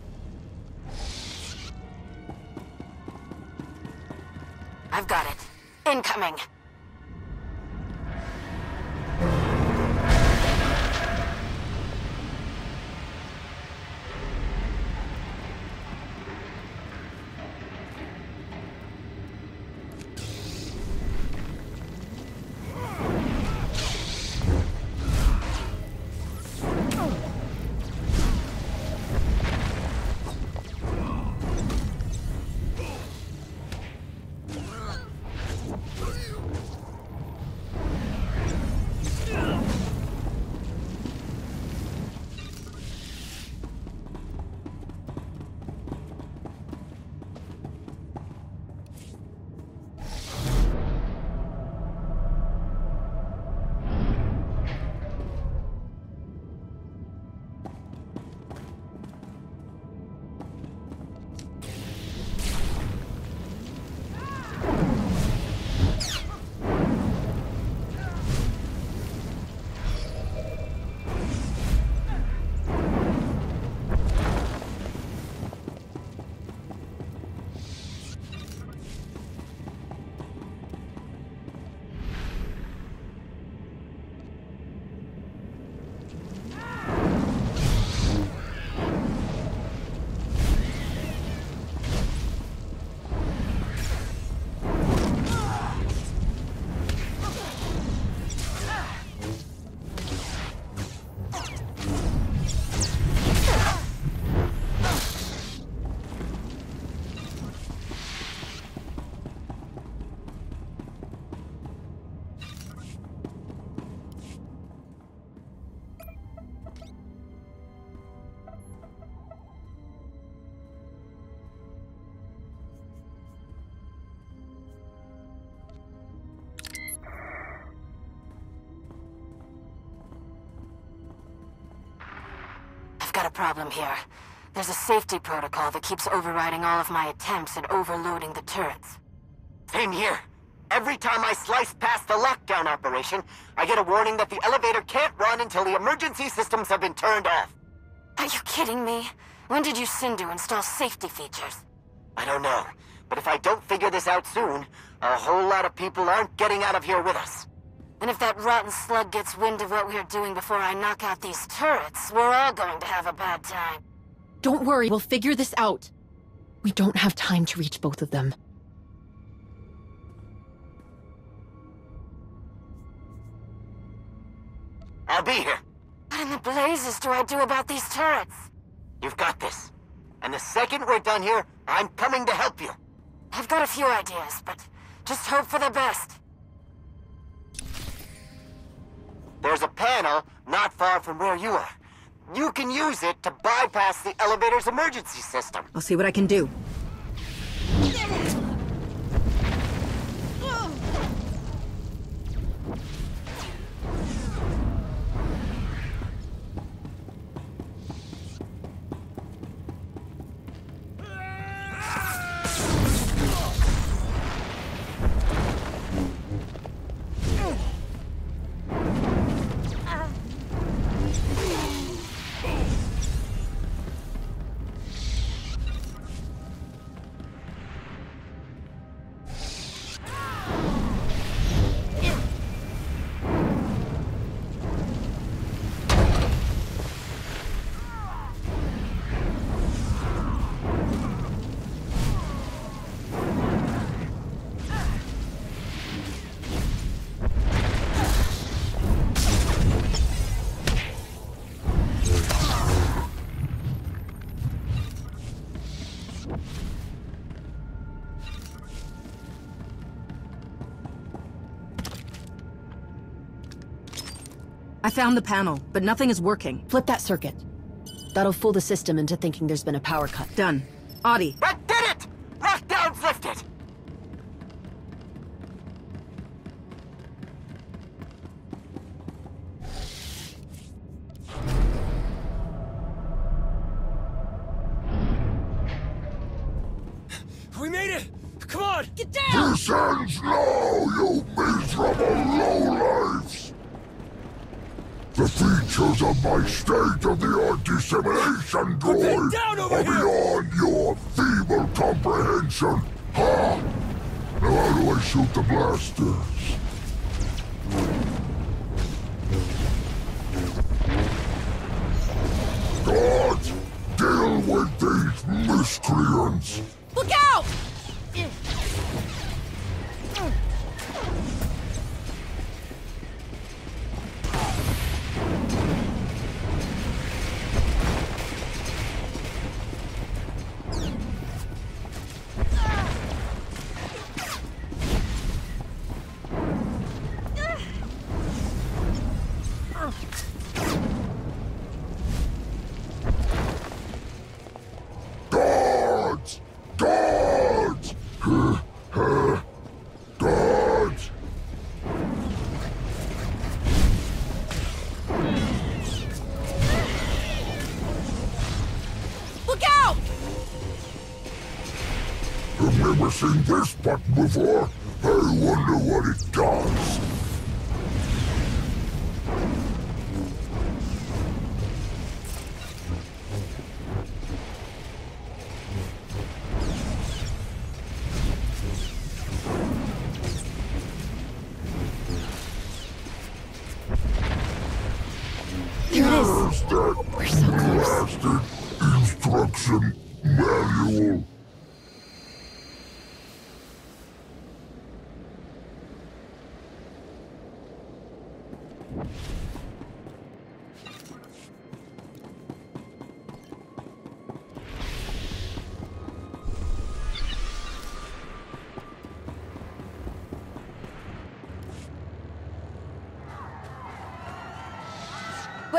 Got a problem here. There's a safety protocol that keeps overriding all of my attempts at overloading the turrets. Same here. Every time I slice past the lockdown operation, I get a warning that the elevator can't run until the emergency systems have been turned off. Are you kidding me? When did Yusindu install safety features? I don't know, but if I don't figure this out soon, a whole lot of people aren't getting out of here with us. And if that rotten slug gets wind of what we're doing before I knock out these turrets, we're all going to have a bad time. Don't worry, we'll figure this out. We don't have time to reach both of them. I'll be here. What in the blazes do I do about these turrets? You've got this. And the second we're done here, I'm coming to help you. I've got a few ideas, but just hope for the best. There's a panel not far from where you are. You can use it to bypass the elevator's emergency system. I'll see what I can do. Found the panel, but nothing is working. Flip that circuit. That'll fool the system into thinking there's been a power cut. Done. Audie. I seen this button before.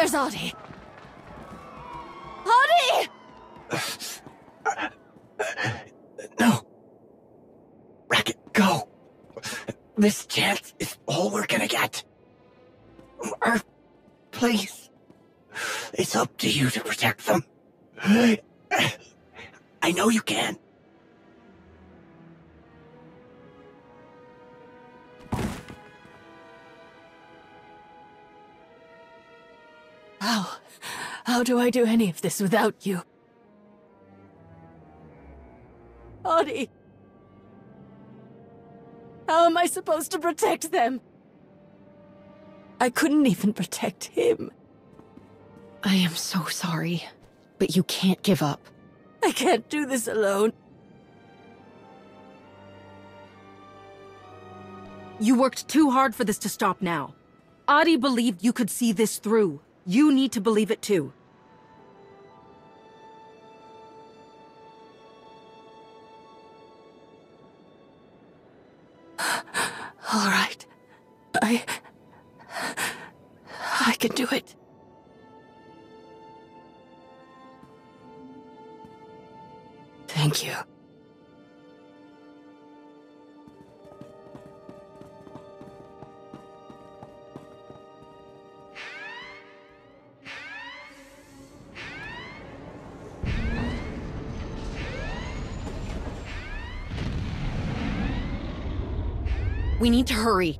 Where's Audie? Audie! No. Racket, go. This chance is all we're gonna get. Earth, please. It's up to you to protect them. Do I do any of this without you? Audie! How am I supposed to protect them? I couldn't even protect him. I am so sorry, but you can't give up. I can't do this alone. You worked too hard for this to stop now. Adi believed you could see this through. You need to believe it too. Hurry.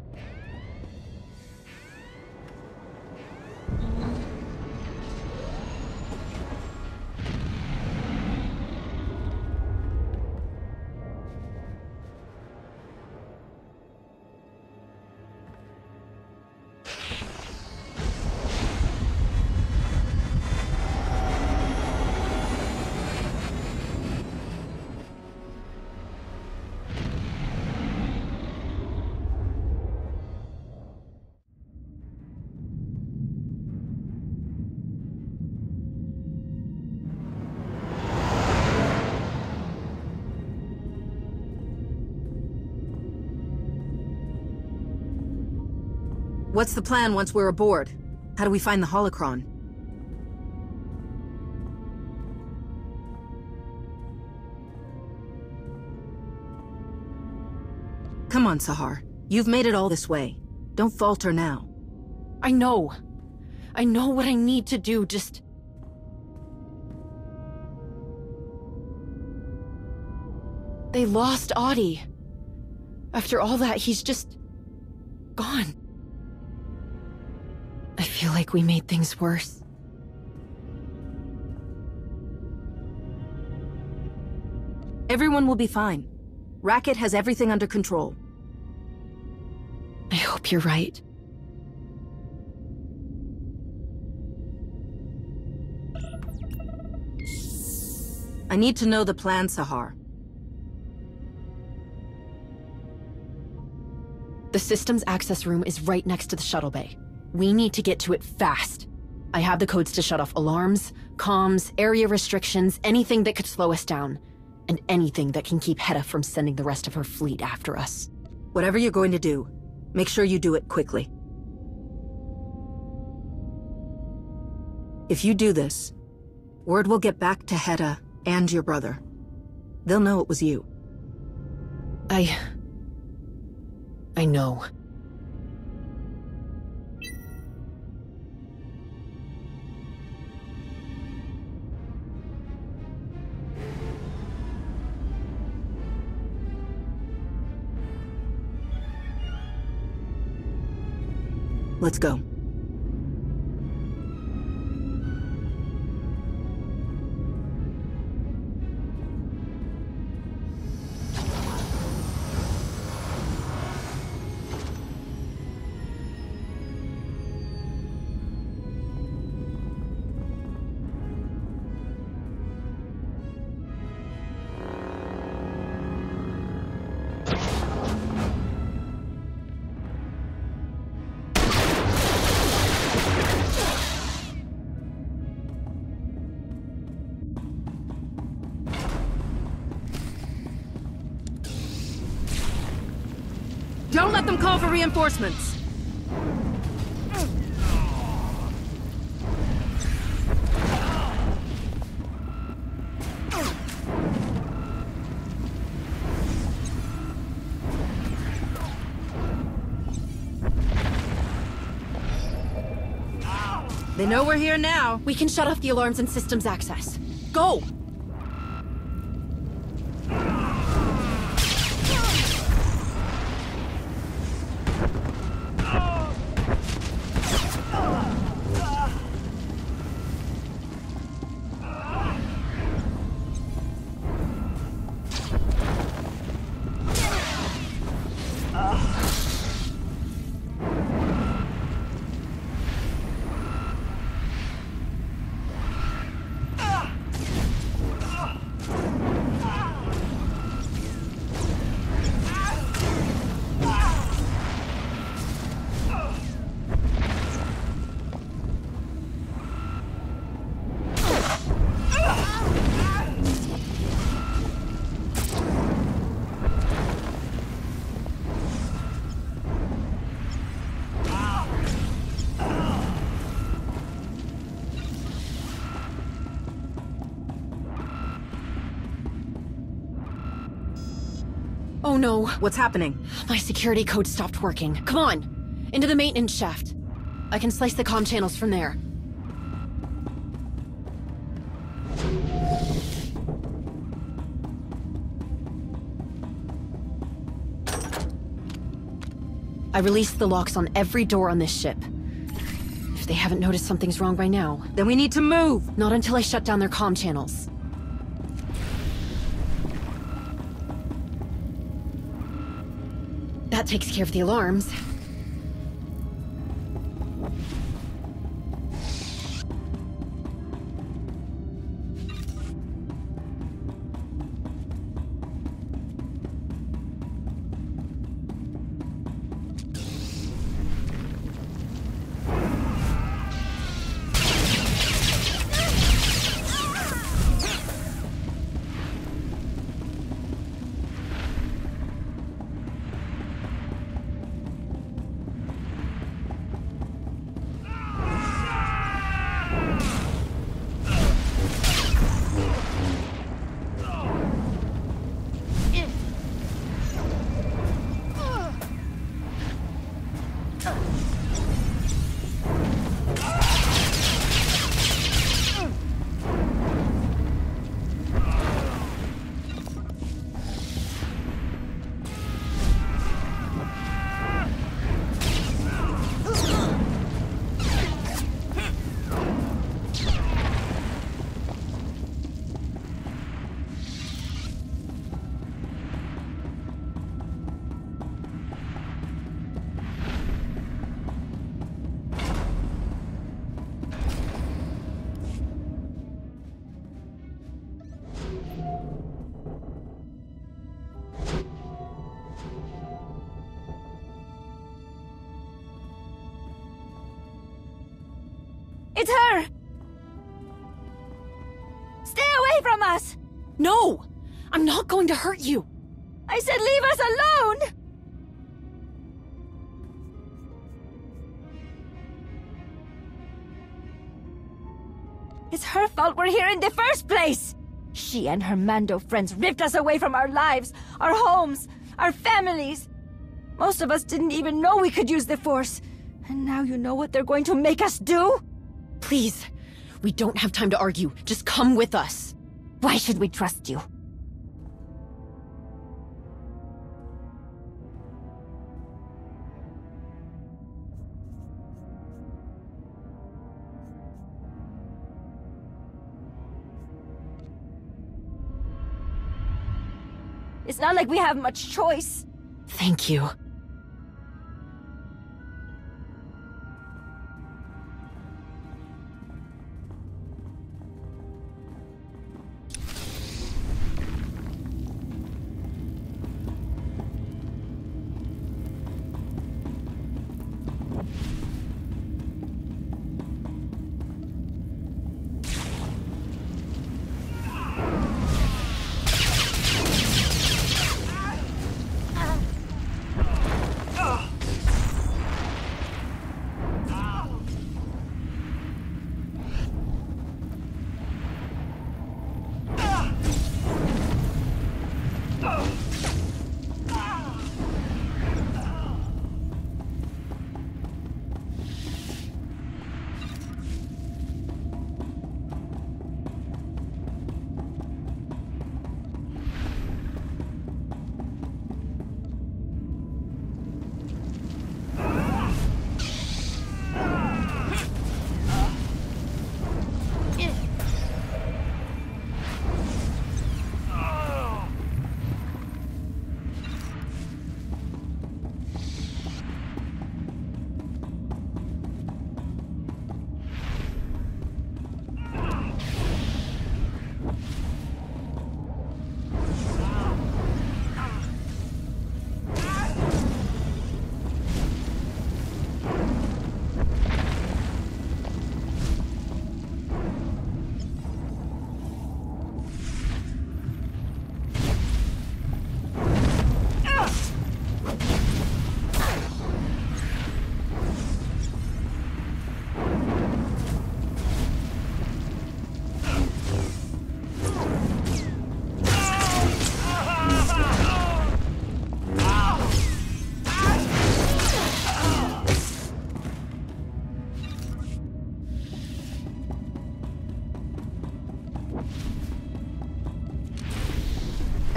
The plan once we're aboard? How do we find the holocron? Come on, Sahar. You've made it all this way. Don't falter now. I know. I know what I need to do, just... They lost Audie. After all that, he's just... gone. I feel like we made things worse. Everyone will be fine. Racket has everything under control. I hope you're right. I need to know the plan, Sahar. The system's access room is right next to the shuttle bay. We need to get to it fast. I have the codes to shut off alarms, comms, area restrictions, anything that could slow us down. And anything that can keep Heta from sending the rest of her fleet after us. Whatever you're going to do, make sure you do it quickly. If you do this, word will get back to Heta and your brother. They'll know it was you. I... I know. Let's go. Reinforcements! They know we're here now. We can shut off the alarms and systems access. Go! Oh no. What's happening? My security code stopped working. Come on! Into the maintenance shaft. I can slice the comm channels from there. I released the locks on every door on this ship. If they haven't noticed something's wrong by now... Then we need to move! Not until I shut down their comm channels. That takes care of the alarms. Going to hurt you! I said leave us alone! It's her fault we're here in the first place! She and her Mando friends ripped us away from our lives, our homes, our families. Most of us didn't even know we could use the Force. And now you know what they're going to make us do? Please, we don't have time to argue. Just come with us. Why should we trust you? It's not like we have much choice. Thank you.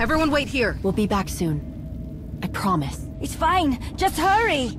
Everyone wait here. We'll be back soon. I promise. It's fine. Just hurry.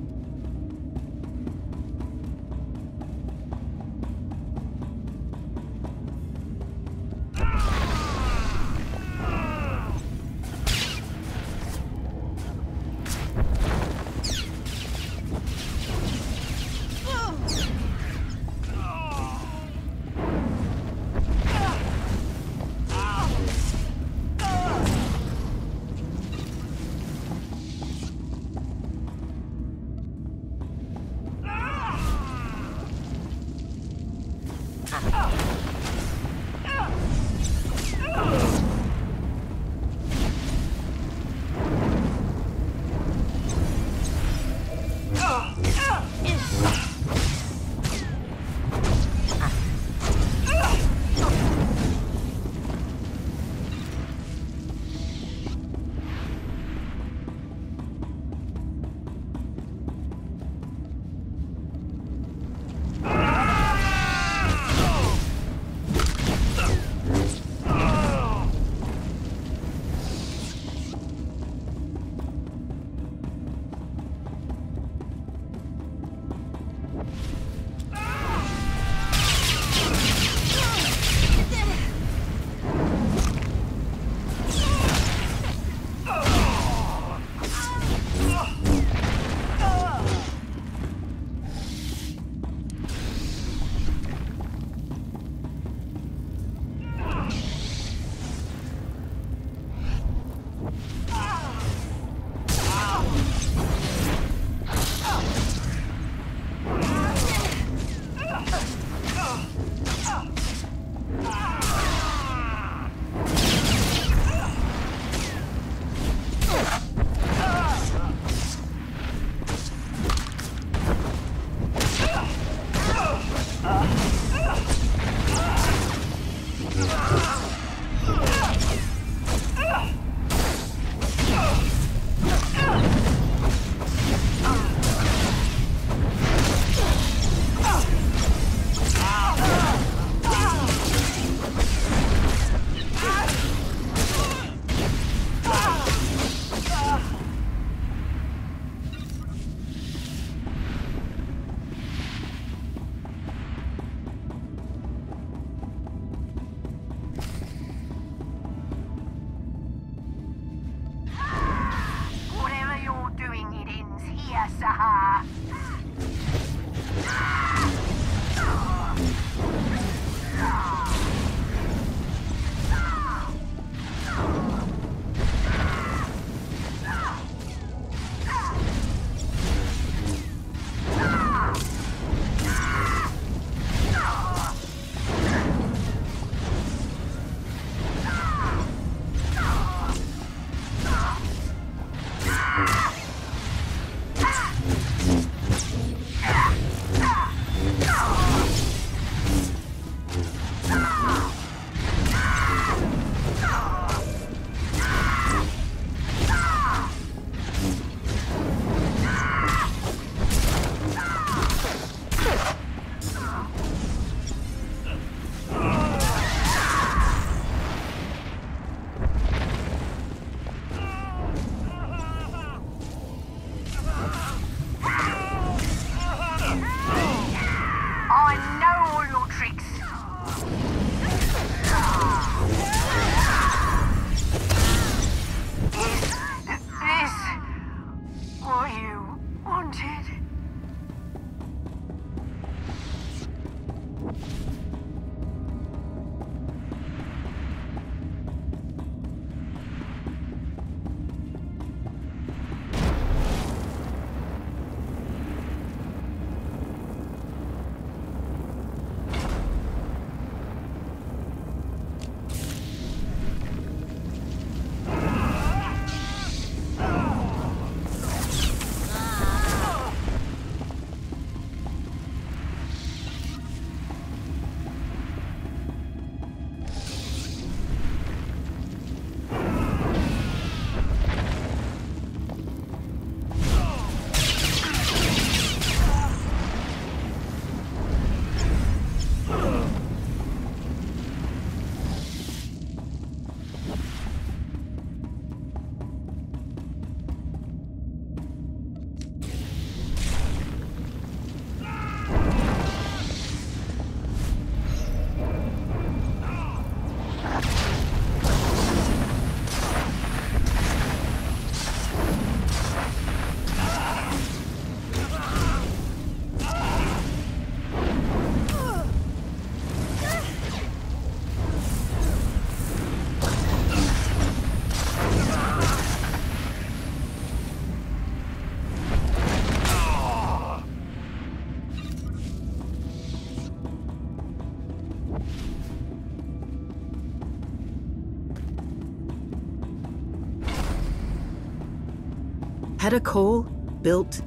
Heta Kol built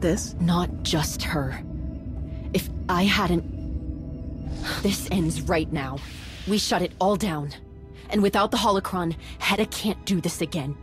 this? Not just her. If I hadn't... This ends right now. We shut it all down. And without the holocron, Heta can't do this again.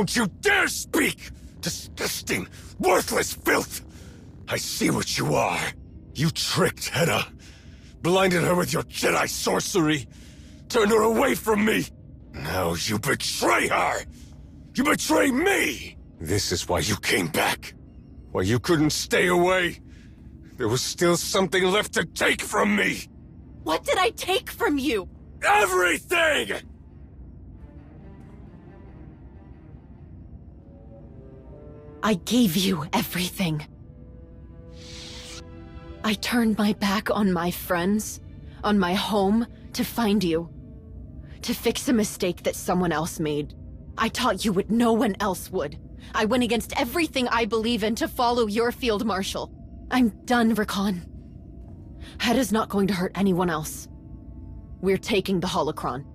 Don't you dare speak! Disgusting, worthless filth! I see what you are. You tricked Heta. Blinded her with your Jedi sorcery. Turned her away from me. Now you betray her! You betray me! This is why you came back. Why you couldn't stay away. There was still something left to take from me. What did I take from you? Everything! I gave you everything. I turned my back on my friends, on my home, to find you. To fix a mistake that someone else made. I taught you what no one else would. I went against everything I believe in to follow your field marshal. I'm done, Rakan. Heta's not going to hurt anyone else. We're taking the holocron.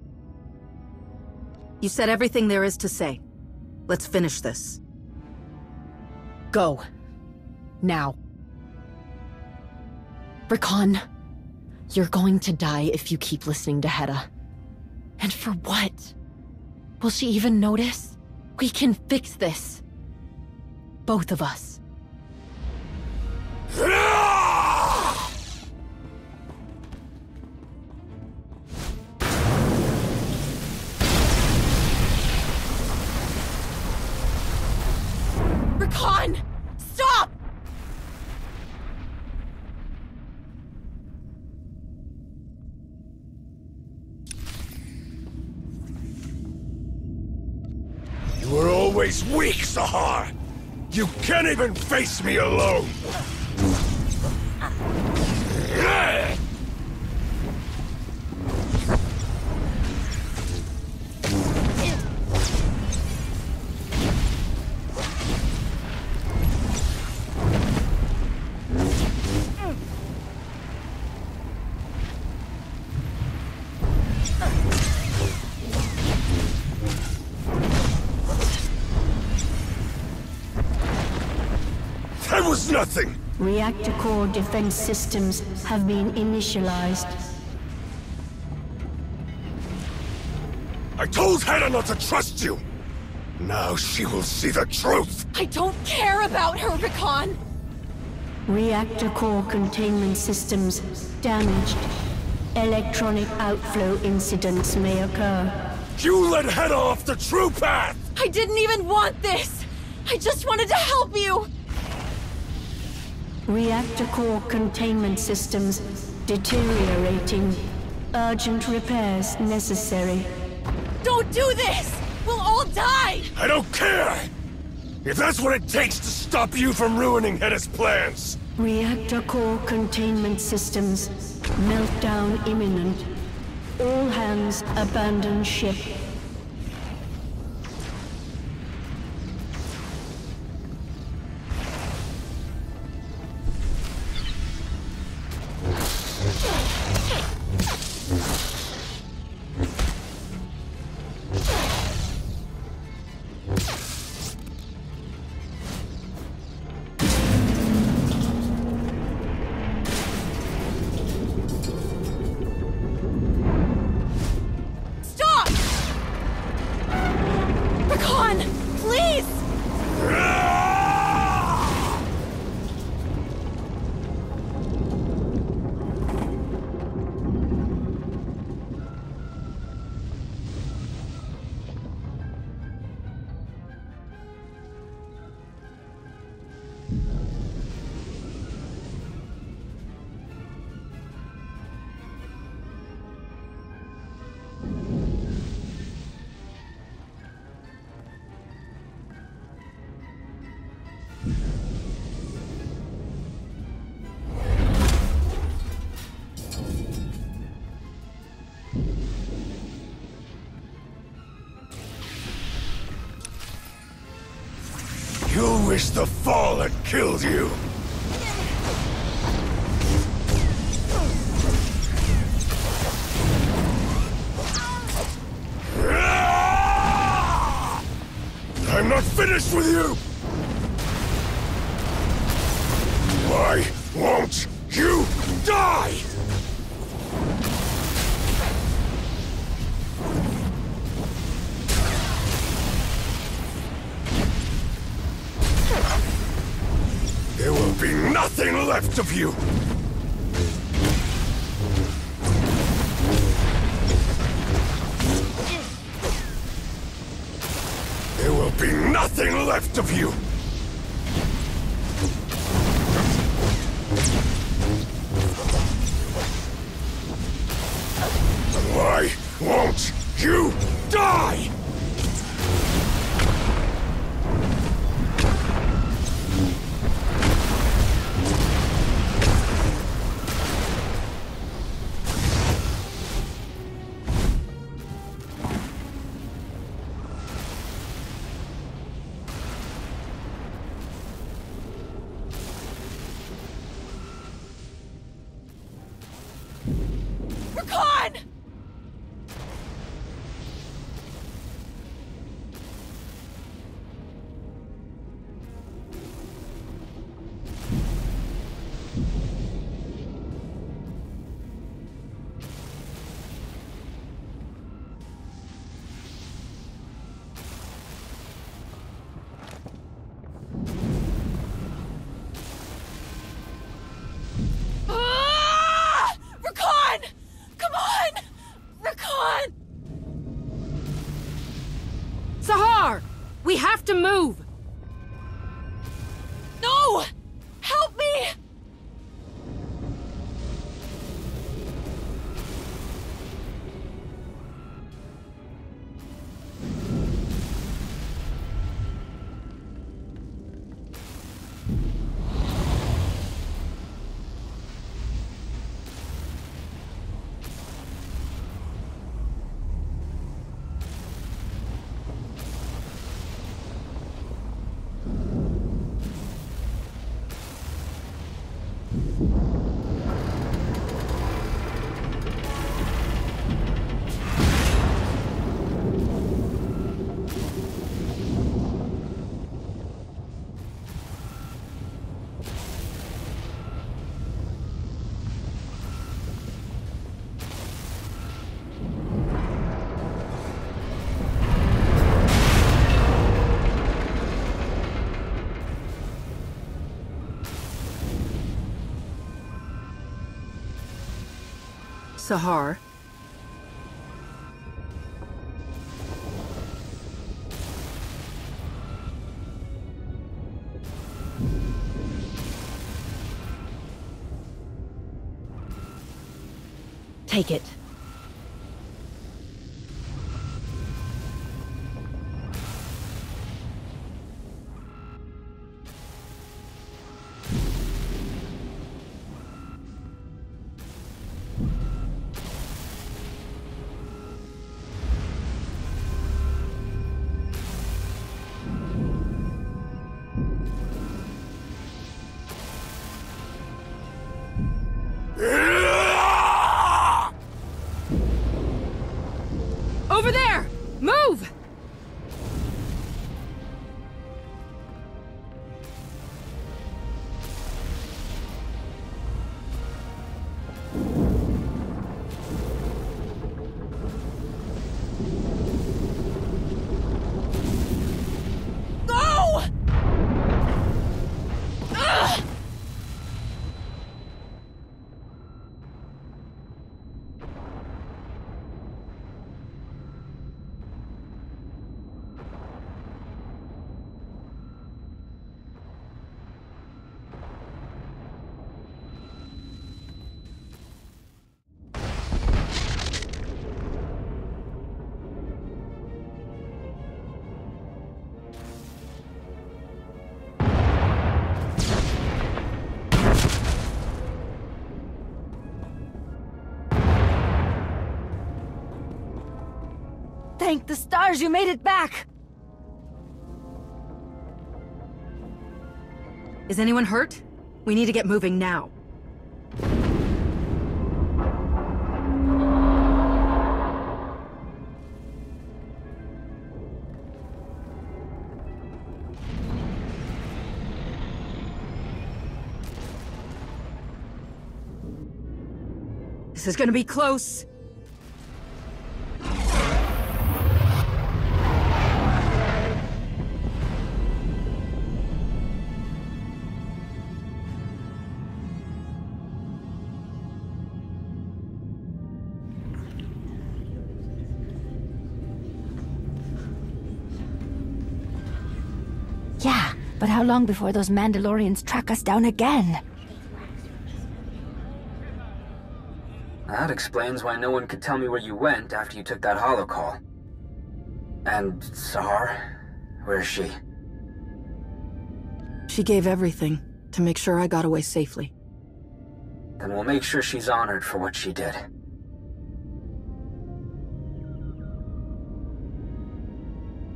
You said everything there is to say. Let's finish this. Go. Now. Rakan, you're going to die if you keep listening to Heta. And for what? Will she even notice? We can fix this. Both of us. [laughs] always weak, Sahar! You can't even face me alone! Reactor core defense systems have been initialized. I told Hannah not to trust you! Now she will see the truth! I don't care about her, Rakan! Reactor core containment systems damaged. Electronic outflow incidents may occur. You led Hannah off the true path! I didn't even want this! I just wanted to help you! Reactor core containment systems deteriorating. Urgent repairs necessary. Don't do this! We'll all die! I don't care! If that's what it takes to stop you from ruining Heta's plans! Reactor core containment systems. Meltdown imminent. All hands abandon ship. Wish the fall had killed you! I'm not finished with you! Left of you! There will be nothing left of you! Sahar. Take it. Thank the stars you made it back! Is anyone hurt? We need to get moving now. This is gonna be close. How long before those Mandalorians track us down again? That explains why no one could tell me where you went after you took that holocall. And Sahar? Where is she? She gave everything to make sure I got away safely. Then we'll make sure she's honored for what she did.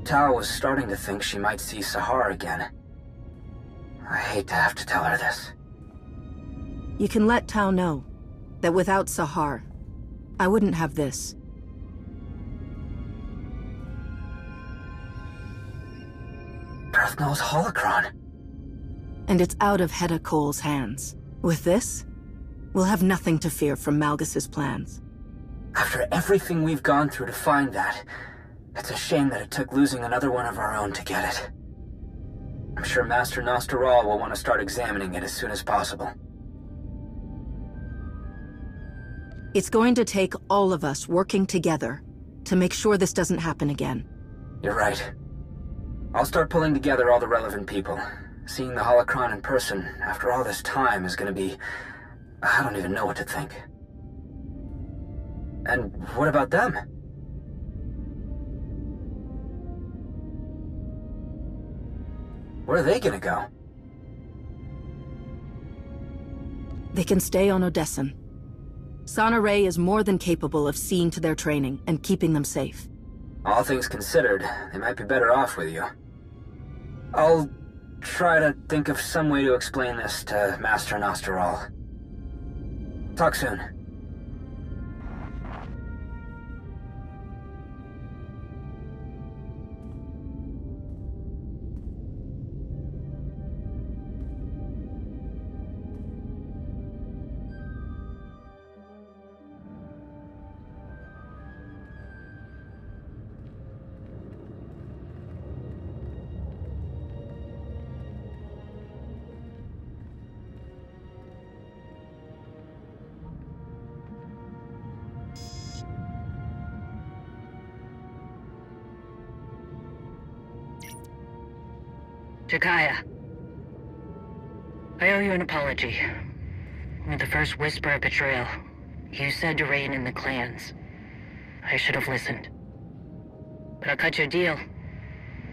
Tau was starting to think she might see Sahar again. I hate to have to tell her this. You can let Tau know that without Sahar, I wouldn't have this. Darth holocron. And it's out of Heta Kol's hands. With this, we'll have nothing to fear from Malgus's plans. After everything we've gone through to find that, it's a shame that it took losing another one of our own to get it. I'm sure Master Gnost-Dural will want to start examining it as soon as possible. It's going to take all of us working together to make sure this doesn't happen again. You're right. I'll start pulling together all the relevant people. Seeing the holocron in person after all this time is gonna be... I don't even know what to think. And what about them? Where are they gonna go? They can stay on Odessen. Sana-Rae is more than capable of seeing to their training and keeping them safe. All things considered, they might be better off with you. I'll try to think of some way to explain this to Master Gnost-Dural. Talk soon. Jakaya. I owe you an apology. With the first whisper of betrayal, you said to rein in the clans. I should have listened. But I'll cut you a deal.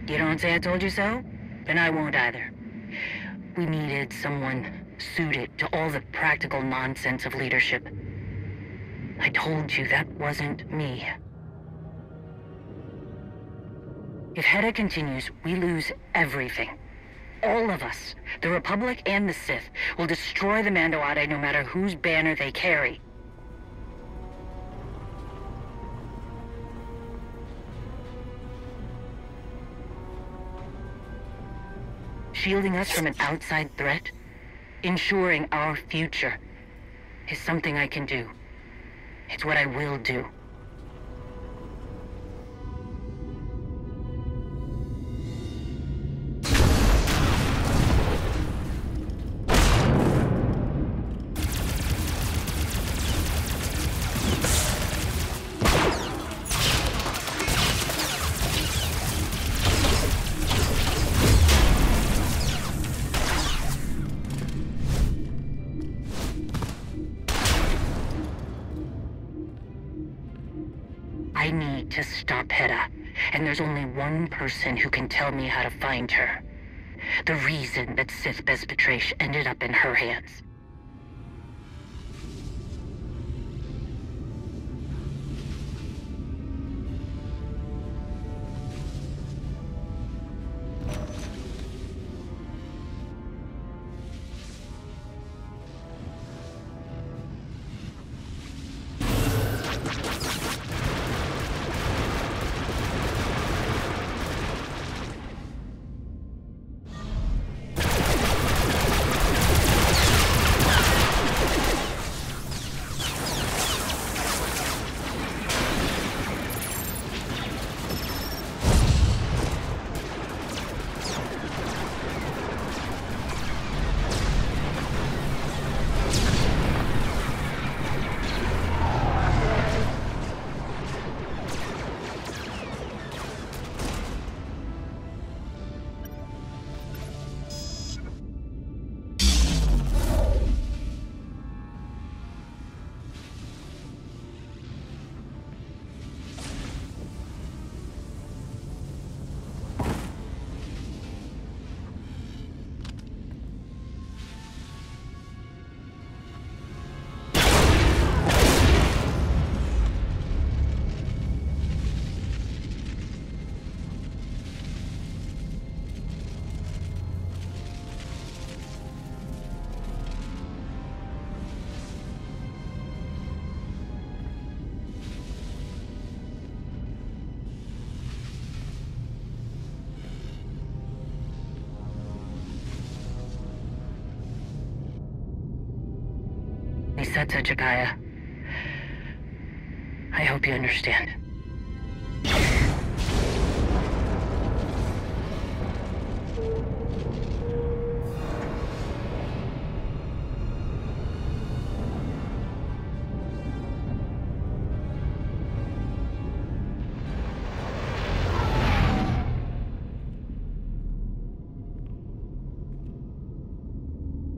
You don't say I told you so? Then I won't either. We needed someone suited to all the practical nonsense of leadership. I told you that wasn't me. If Heta continues, we lose everything. All of us, the Republic and the Sith, will destroy the Mando'ade no matter whose banner they carry. Shielding us from an outside threat, ensuring our future, is something I can do. It's what I will do. One person who can tell me how to find her. The reason that Sith Betrash ended up in her hands. Jakaya. I hope you understand.